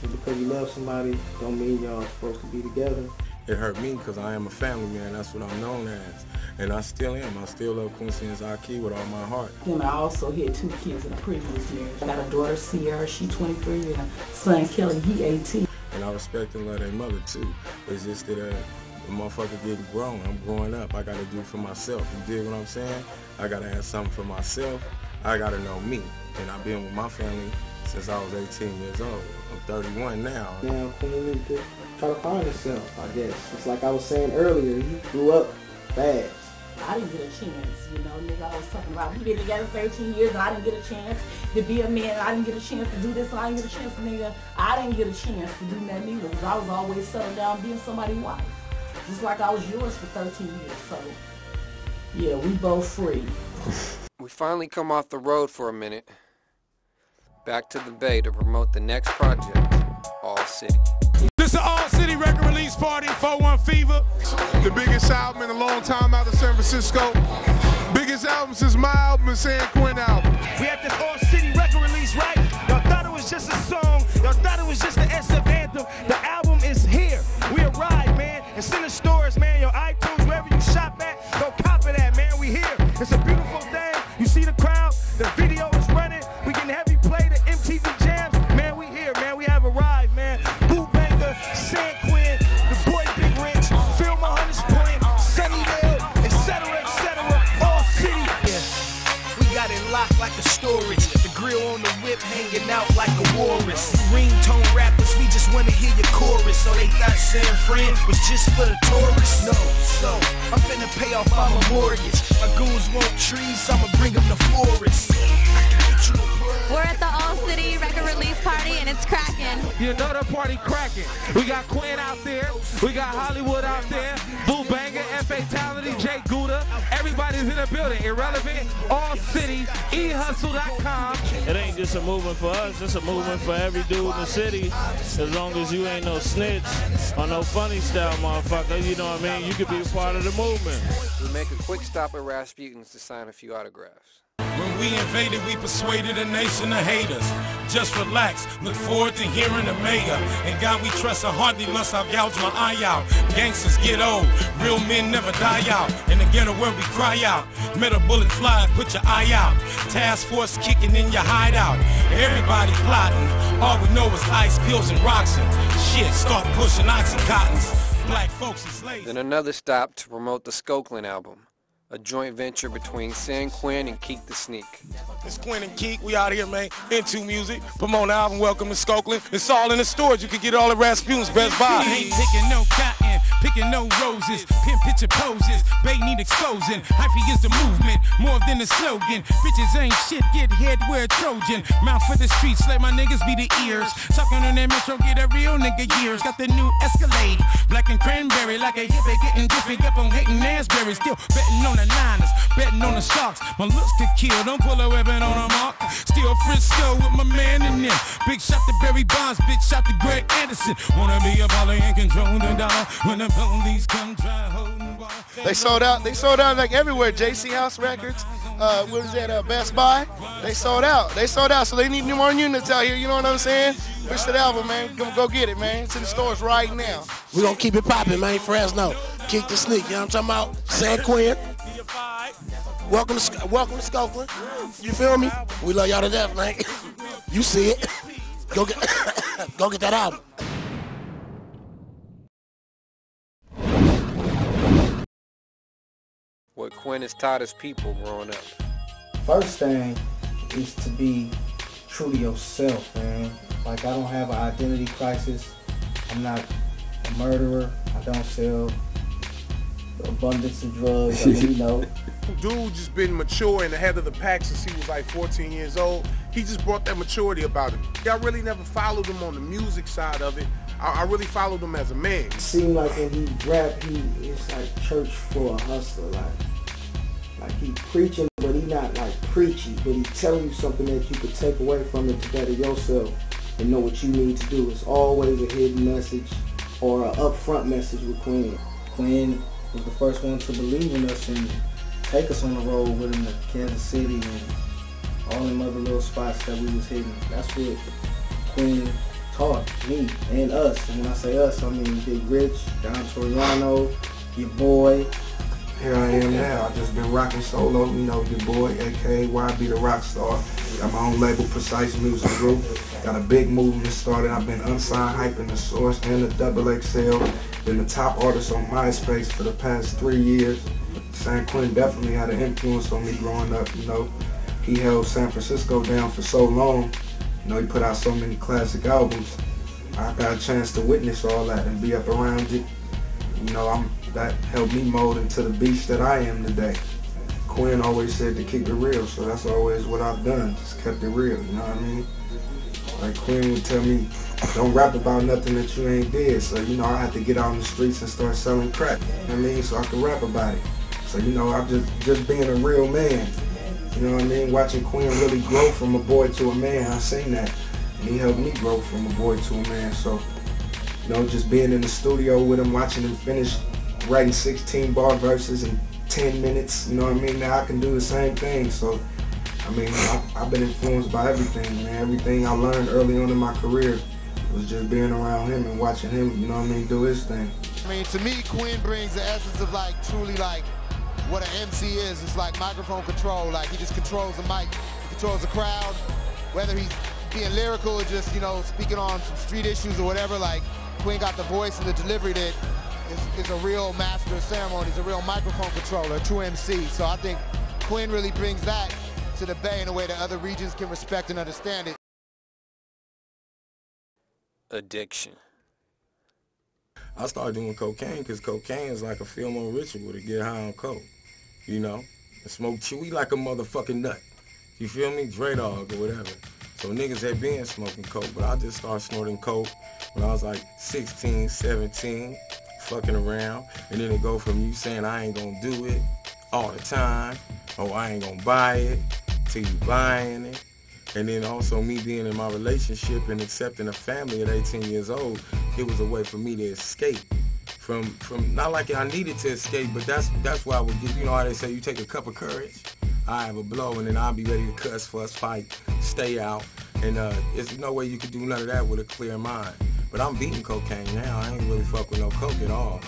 just because you love somebody, don't mean y'all supposed to be together. It hurt me because I am a family man. That's what I'm known as. And I still am. I still love Quincy and Zaki with all my heart. And I also had two kids in a previous marriage. I got a daughter, Sierra, she 23, and a son, Kelly, he 18. And I respect and love their mother too. It's just that uh, the motherfucker getting grown. I'm growing up. I gotta do it for myself. You dig what I'm saying? I gotta have something for myself. I gotta know me. And I've been with my family since I was 18 years old. I'm 31 now. Now Queen need to try to find herself, I guess. It's like I was saying earlier, you grew up fast. I didn't get a chance, you know, nigga. I was talking about we been together 13 years and I didn't get a chance to be a man. I didn't get a chance to do this I didn't get a chance, nigga. I didn't get a chance to do that either. 'cause I was always settled down being somebody's wife. Just like I was yours for 13 years. So, yeah, we both free. We finally come off the road for a minute. Back to the Bay to promote the next project, All City. Record Release Party, 41 Fever. The biggest album in a long time out of San Francisco. Biggest album since my album and San Quinn album. We at this All City record release, right? Y'all thought it was just a song. Y'all thought it was just the SF anthem. The album is here. We arrived, man. It's in the stores, man. Your iTunes, wherever you shop at, go copy that, man. We here. It's a beautiful the hanging out like a walrus. Ringtone rappers, we just wanna hear your chorus. So they thought San Fran was just for the tourists. No, so I'm finna pay off all my mortgage. My goons want trees, I'ma bring them to forest. I can get you a plug. We're at the All City record release party and it's cracking. You know the party cracking. We got Quinn out there. We got Hollywood out there. Boo Banga, F Fatality, Jay Gouda. Everybody's in the building. Irrelevant, All City, ehustle.com. It ain't just a movement for us, it's a movement for every dude in the city. As long as you ain't no snitch or no funny style motherfucker, you know what I mean? You could be a part of the movement. We make a quick stop at Rasputin's to sign a few autographs. We invaded, we persuaded a nation of haters. Just relax, look forward to hearing the mayor. And God we trust, I hardly lust, I'll gouge my eye out. Gangsters get old, real men never die out. In the ghetto where we cry out, metal bullet fly, put your eye out. Task force kicking in your hideout. Everybody plotting, all we know is ice, pills, and rocks. And shit, start pushing oxycontins. Black folks is lazy. Then another stop to promote the Skokeland album, a joint venture between San Quinn and Keak the Sneak. It's Quinn and Keak. We out here, man. Into music. Promote the album. Welcome to Skokeland. It's all in the stores. You can get all at Rasputin's Best Buy. Ain't picking no cotton, picking no roses, pin picture poses, bay need exposing. Hyphy is the movement, more than the slogan. Bitches ain't shit, get head where Trojan. Mouth for the streets, let my niggas be the ears. Talking on that metro, get a real nigga years. Got the new Escalade, black and cranberry, like a hippie getting different. Up on hating Asbury, still betting on the Niners, betting on the Sharks. My looks could kill, don't pull a weapon on a mark. Still Frisco with my man in them. Big shot to Barry Bonds, big shot to Greg Anderson. Wanna be a baller and control the dollar when the police come try holding water. They sold out. They sold out like everywhere. JC House Records. Uh, what is that? Uh, Best Buy. They sold out. They sold out. So they need new more units out here. You know what I'm saying? Push that album, man. Go, go get it, man. It's in the stores right now. We gonna keep it popping, man. Fresno, Keak the Sneak. You know what I'm talking about? San Quinn. Welcome to welcome to Skokeland. You feel me? We love y'all to death, man. <laughs> You see it. Go get <coughs> go get that album. What Quinn has taught his people growing up. First thing is to be true to yourself, man. Like I don't have an identity crisis. I'm not a murderer. I don't sell abundance of drugs. I mean, you know. <laughs> Dude just been mature and ahead of the pack since he was like 14 years old. He just brought that maturity about him. I really never followed him on the music side of it. I, I really followed him as a man. It seemed like when he rap, he it's like church for a hustler. Like, like he preaching, but he not like preachy, but he telling you something that you could take away from it to better yourself and know what you need to do. It's always a hidden message or an upfront message with Quinn. Quinn was the first one to believe in us and take us on the road with him to Kansas City and all them other little spots that we was hitting. That's what Quinn taught me and us. And when I say us, I mean Big Rich, Don Toriano, your boy. Here I am now. I just been rocking solo, you know, your boy, aka YB the Rockstar. Got my own label, Precise Music Group. Got a big movement started. I've been unsigned, hyping the source and the double XL. Been the top artist on MySpace for the past three years. San Quinn definitely had an influence on me growing up, you know. He held San Francisco down for so long. You know, he put out so many classic albums. I got a chance to witness all that and be up around it. You know, I'm that helped me mold into the beast that I am today. Quinn always said to keep it real, so that's always what I've done. Just kept it real, you know what I mean? Like Quinn would tell me, don't rap about nothing that you ain't did. So, you know, I had to get out the streets and start selling crack. You know what I mean? So I could rap about it. So, you know, I'm just just being a real man. You know what I mean? Watching Quinn really grow from a boy to a man, I seen that. And he helped me grow from a boy to a man. So, you know, just being in the studio with him, watching him finish writing 16 bar verses in 10 minutes, you know what I mean? Now I can do the same thing. So, I mean, I, I've been influenced by everything, man. Everything I learned early on in my career was just being around him and watching him, you know what I mean, do his thing. I mean, to me, Quinn brings the essence of like truly like what an MC is. It's like microphone control. Like he just controls the mic, he controls the crowd. Whether he's being lyrical or just you know speaking on some street issues or whatever, like Quinn got the voice and the delivery that is, is a real master of ceremonies, a real microphone controller, a true MC. So I think Quinn really brings that to the Bay in a way that other regions can respect and understand it. Addiction. I started doing cocaine because cocaine is like a film feel ritual to get high on coke. You know? And smoke chewy like a motherfucking nut. You feel me? Dre Dog or whatever. So niggas had been smoking coke, but I just started snorting coke when I was like 16, 17, fucking around. And then it go from you saying I ain't gonna do it all the time, or I ain't gonna buy it, to you buying it. And then also me being in my relationship and accepting a family at 18 years old, it was a way for me to escape from from not like I needed to escape, but that's that's why I would get you know how they say you take a cup of courage. I have a blow and then I'll be ready to cuss, fuss, fight, stay out. And uh, there's no way you could do none of that with a clear mind. But I'm beating cocaine now. I ain't really fuck with no coke at all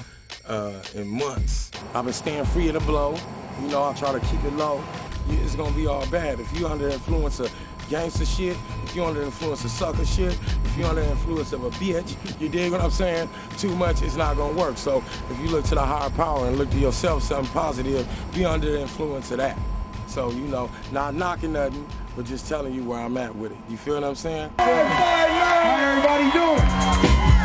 uh, in months. I've been staying free of the blow. You know, I try to keep it low. It's gonna be all bad. If you under the influence of gangster shit, if you're under the influence of sucker shit, if you're under the influence of a bitch, you dig what I'm saying? Too much, it's not gonna work. So if you look to the higher power and look to yourself something positive, be under the influence of that. So, you know, not knocking nothing, but just telling you where I'm at with it. You feel what I'm saying? How everybody doing?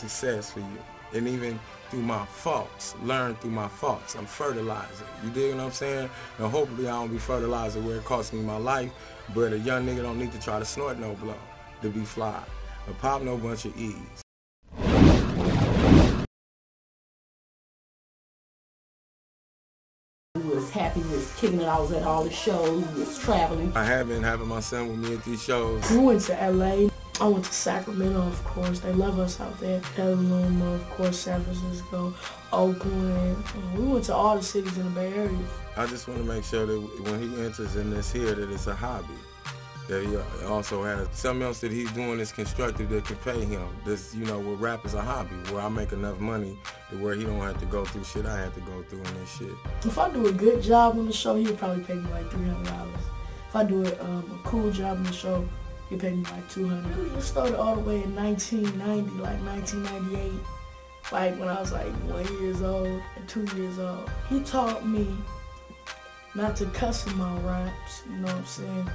Success for you. And even through my faults, learn through my faults. I'm fertilizer. You dig what I'm saying? And hopefully I don't be fertilizer where it costs me my life, but a young nigga don't need to try to snort no blow to be fly. Or pop no bunch of E's. Was. At all the shows, was traveling. I have been having my son with me at these shows. We went to LA. I went to Sacramento, of course. They love us out there. Petaluma, of course, San Francisco, Oakland. We went to all the cities in the Bay Area. I just want to make sure that when he enters in this here, that it's a hobby. That he also has something else that he's doing that's constructive that can pay him. This, you know, where rap is a hobby, where I make enough money to where he don't have to go through shit I have to go through in this shit. If I do a good job on the show, he'll probably pay me like three hundred dollars. If I do a, um, a cool job on the show, he'll pay me like two hundred. It started all the way in 1990, like 1998, like when I was like one years old and two years old. He taught me not to cuss in my raps. You know what I'm saying?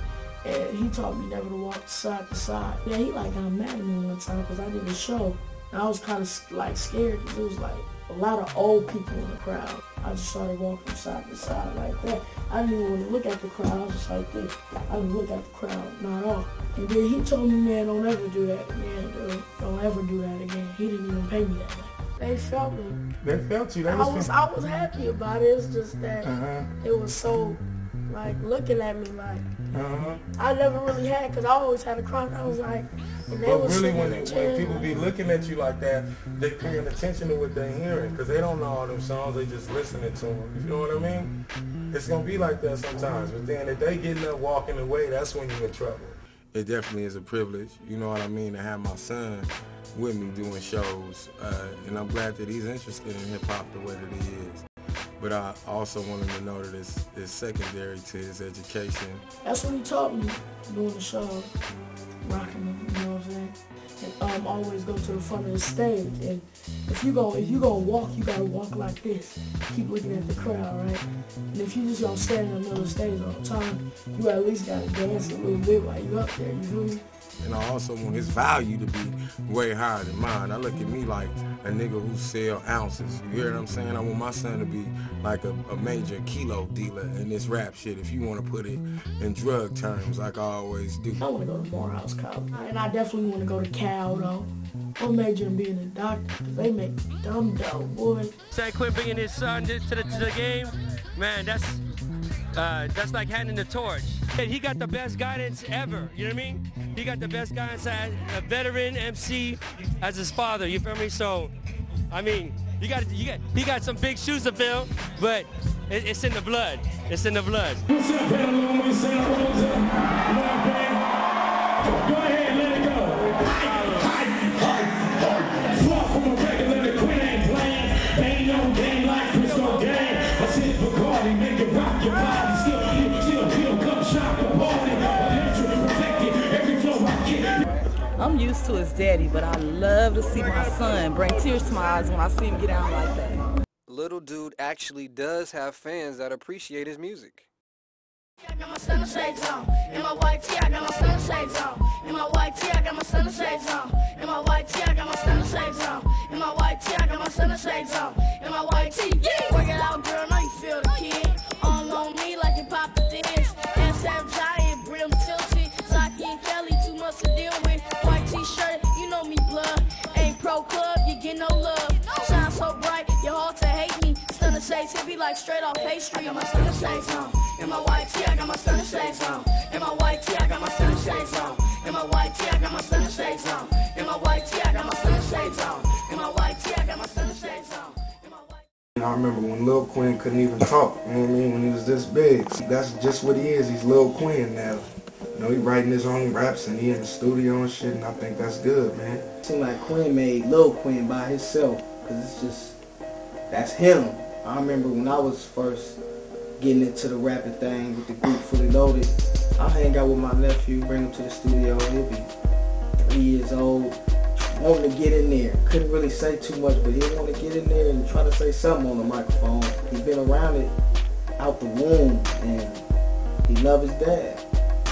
And he taught me never to walk side to side. Yeah, he like got mad at me one time because I did a show. And I was kind of like scared because it was like a lot of old people in the crowd. I just started walking side to side like that. I didn't even want to look at the crowd. I was just like this. I didn't look at the crowd, not at all. And then he told me, man, don't ever do that again. Dude. Don't ever do that again. He didn't even pay me that much. They felt me. They felt you. I was was I was happy about it. It's just that Uh-huh. it was so like looking at me like Uh-huh. I never really had because I always had a crowd. I was like, and they But was really, when, in the when people be looking at you like that, they paying attention to what they're hearing because they don't know all them songs. They just listening to them. You know what I mean? It's gonna be like that sometimes. But then if they getting up walking away, that's when you in trouble. It definitely is a privilege. You know what I mean to have my son with me doing shows, uh, and I'm glad that he's interested in hip hop the way that he is. But I also want him to know that it's, it's secondary to his education. That's what he taught me doing the show, rocking them. You know what I'm saying? And um, always go to the front of the stage. And if you go, if you gonna walk, you gotta walk like this. Keep looking at the crowd, right? And if you just gonna stand in the middle of the stage all the time, you at least gotta dance a little bit while you up there. You feel me? And I also want his value to be way higher than mine. I look at me like a nigga who sell ounces. You hear what I'm saying? I want my son to be like a, a major kilo dealer in this rap shit, if you want to put it in drug terms, like I always do. I want to go to Morehouse College. And I definitely want to go to Cal, though. I'm majoring in being a doctor, 'cause they make dumb dope, boy. San Quinn bringing his son to the, to the game, man, that's uh, that's like handing the torch. And he got the best guidance ever. You know what I mean? He got the best guidance as a veteran MC as his father. You feel me? So, I mean, you got you got he got some big shoes to fill, but it, it's in the blood. It's in the blood. Used to his daddy, but I love to see my son bring tears to my eyes when I see him get down like that. Little dude actually does have fans that appreciate his music. I got my sun shades on. In my white tee, I got my sun shades on. In my white tee, I got my sun shades on. In my white tee, I got my sun shades on. In my white tee, I got my sun shades on. In my white tee, yeah. Work it out, girl, know you feel the kid. All on me shades hit me like straight off pastry. Got my stunner shades on. In my white tee, I got my stunner shades on. In my white tee, I got my stunner shades on. In my white tee, I got my stunner shades on. In my white tee, I got my stunner shades on. In my white tee, I got my stunner shades on. I remember when Lil Quinn couldn't even talk, you know what I mean, when he was this big. That's just what he is, he's Lil Quinn now. You know, he writing his own raps and he in the studio and shit, and I think that's good, man. It Seemed like Quinn made Lil Quinn by himself, cause it's just that's him. I remember when I was first getting into the rapping thing with the group Fully Loaded. I hang out with my nephew, bring him to the studio, he'll be three years old, wanting to get in there. Couldn't really say too much, but he'd want to get in there and try to say something on the microphone. He's been around it out the womb, and he love his dad.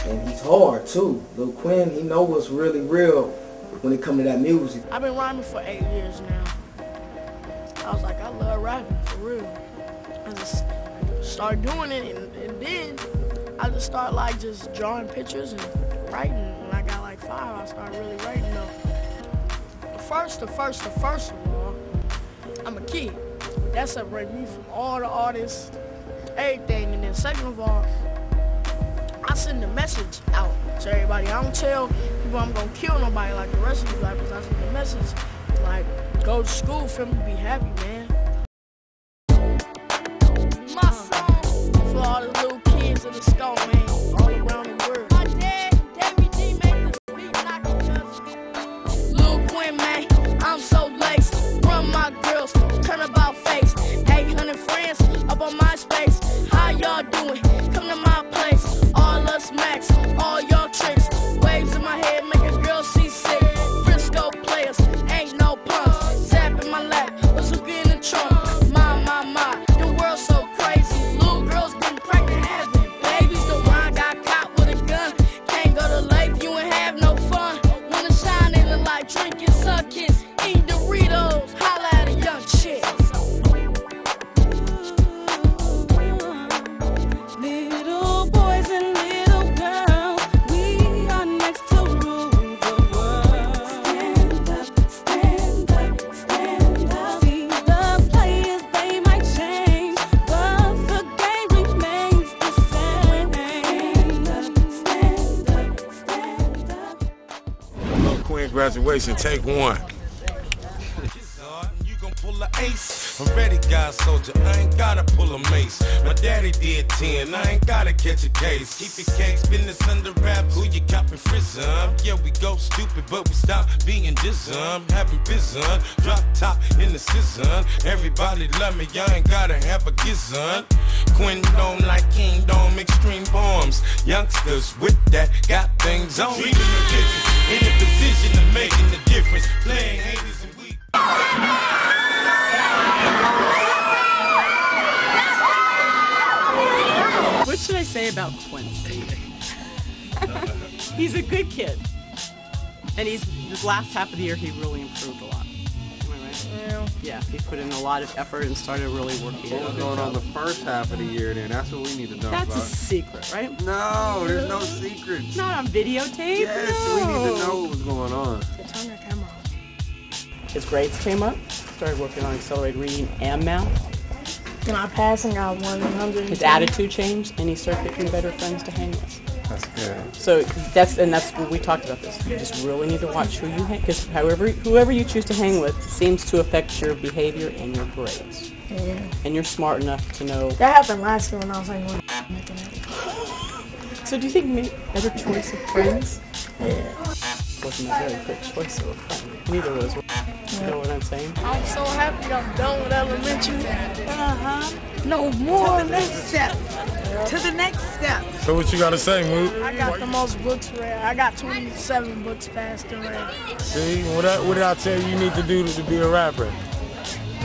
And he's hard too. Lil Quinn, he know what's really real when it come to that music. I've been rhyming for eight years now. Rapping for real. I just started doing it, and, and then I just started like just drawing pictures and writing. When I got like five, I started really writing them. First, the first, the first of all, I'm a kid. That separates me from all the artists everything. And then second of all, I send a message out to everybody. I don't tell people I'm gonna kill nobody like the rest of you rappers. I send a message like go to school, me, be happy, man. Graduation, take one. Pull a ace. I'm ready, God soldier. I ain't gotta pull a mace. My daddy did 10. I ain't gotta catch a case. Keep it frism? Yeah, we go stupid, but we stop being dism. Having bizzon. Drop top in the season. Everybody love me. I ain't gotta have a gizzon. Quinn Dome like Kingdom Extreme Bombs. Youngsters with that got things on. Dreaming of riches. In the position of making the difference. Playing haters and we. What should I say about Quincy? He's a good kid. And he's this last half of the year he really improved a lot. Am I right? Yeah. Yeah, he put in a lot of effort and started really working. What was going on the first half of the year then? That's what we need to know That's a secret, right? No, there's no secrets. Not on videotape. Yes, we need to know what was going on. Turn your camera His grades came up. Started working on accelerated reading and math. And I passed and got 100. His attitude changed, and he started picking better friends to hang with. That's good. So that's and that's what we talked about this. You just really need to watch who you hang because however whoever you choose to hang with seems to affect your behavior and your grades. Yeah. And you're smart enough to know. That happened last year when I was hanging with making. So do you think me better choice of friends? Yeah. Wasn't a very good choice of a friend. Neither was. You know what I'm saying? I'm so happy I'm done with elementary. Uh-huh. No more. To the next step. To the next step. So what you gotta say, Moot? I got the most books read. I got 27 books passed and read. See, what, I, what did I tell you you need to do to, to be a rapper?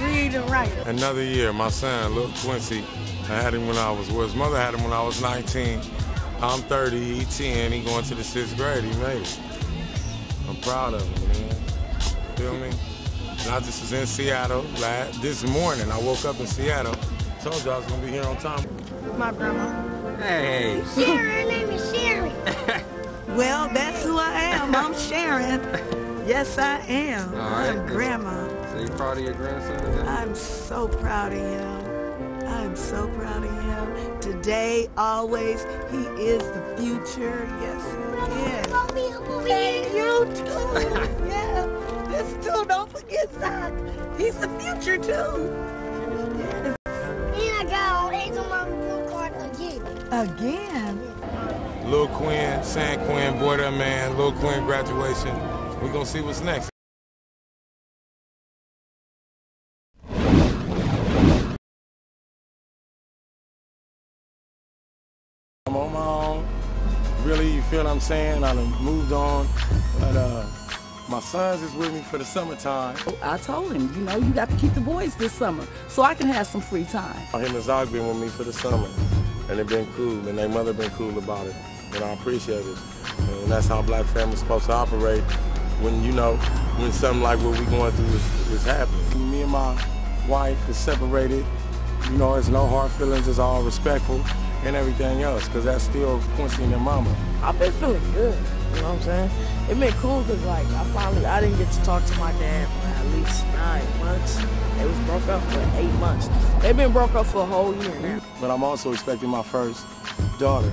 Read and write. Another year, my son, Lil Quincy, I had him when I was, well, his mother had him when I was 19. I'm 30, he 10, he going to the sixth grade, he made it. I'm proud of him, man. Feel me? And I just was in Seattle last, this morning. I woke up in Seattle. Told you I was gonna be here on time. My grandma. Hey. Sharon, her name is Sharon. <laughs> well, that's who I am. I'm Sharon. Yes, I am. All right. I'm grandma. So you proud of your grandson today? I'm so proud of him. I'm so proud of him. Today, always, he is the future. Yes, he is. And you too. <laughs> yeah. This too. Don't forget Zach. He's the future too. Again. Again. Lil Quinn, San Quinn, boy that man, Lil Quinn graduation. We're gonna see what's next. I'm on my own. Really, you feel what I'm saying? I done moved on. But uh, my sons is with me for the summertime. I told him, you know, you got to keep the boys this summer so I can have some free time. Him and Zog been with me for the summer. And it been cool. And their mother been cool about it. And I appreciate it. And that's how black families supposed to operate when, you know, when something like what we going through is, is happening. Me and my wife is separated. You know, it's no hard feelings. It's all respectful and everything else. Because that's still Quincy and their mama. I've been feeling good. You know what I'm saying? It been cool because like I finally I didn't get to talk to my dad for at least nine months. They was broke up for eight months. They've been broke up for a whole year now. But I'm also expecting my first daughter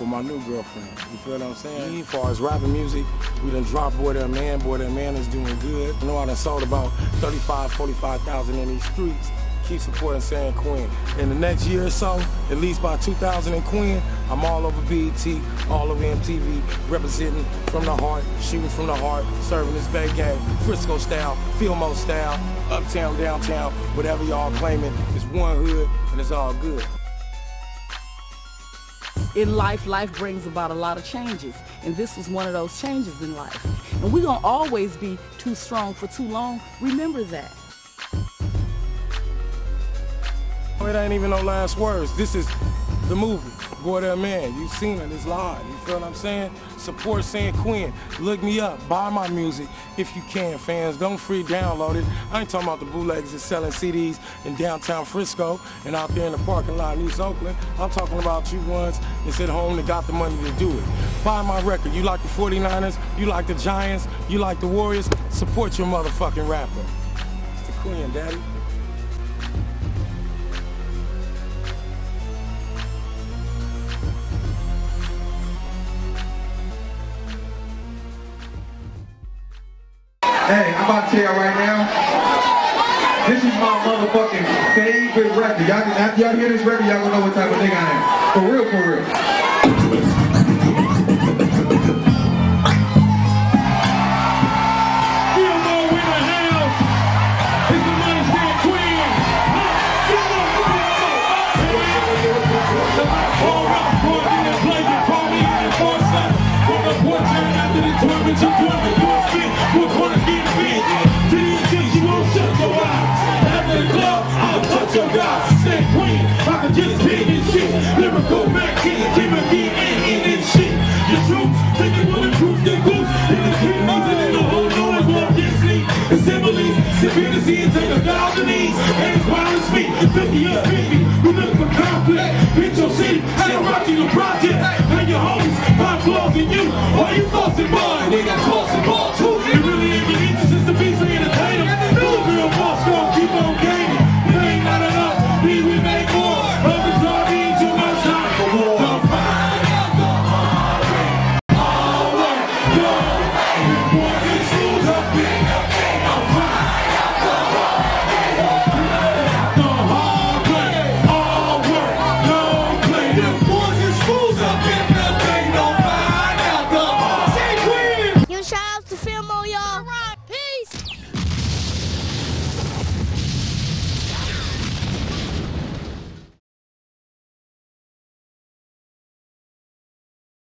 with my new girlfriend. You feel what I'm saying? Mm-hmm. As far as rapping music, we done dropped Boy That Man. Boy That Man is doing good. I know I done sold about 35, 45,000 in these streets. Keep supporting San Quinn. In the next year or so, at least by 2000 in Quinn, I'm all over BET, all over MTV, representing from the heart, shooting from the heart, serving this Bay game, Frisco style, Fillmore style, uptown, downtown, whatever y'all claiming. It's one hood and it's all good. In life, life brings about a lot of changes. And this was one of those changes in life. And we're to always be too strong for too long. Remember that. It ain't even no last words. This is the movie. Boy That Man. You seen it. It's live. You feel what I'm saying? Support San Quinn. Look me up. Buy my music if you can, fans. Don't free download it. I ain't talking about the bootlegs that's selling CDs in downtown Frisco and out there in the parking lot in East Oakland. I'm talking about you ones that's at home that got the money to do it. Buy my record. You like the 49ers? You like the Giants? You like the Warriors? Support your motherfucking rapper. It's the Queen, Daddy. Hey, I'm about to tell y'all right now, this is my motherfucking favorite record. Y'all, after y'all hear this record, y'all gonna know what type of nigga I am. For real, for real. Assemblies, stability, and take a thousand knees. And it's wild as me, 50 up, baby. We for conflict. Bitch, your city, still rocking your project. And your homies, find flaws in you. All you in mine, they got ball too. It really ain't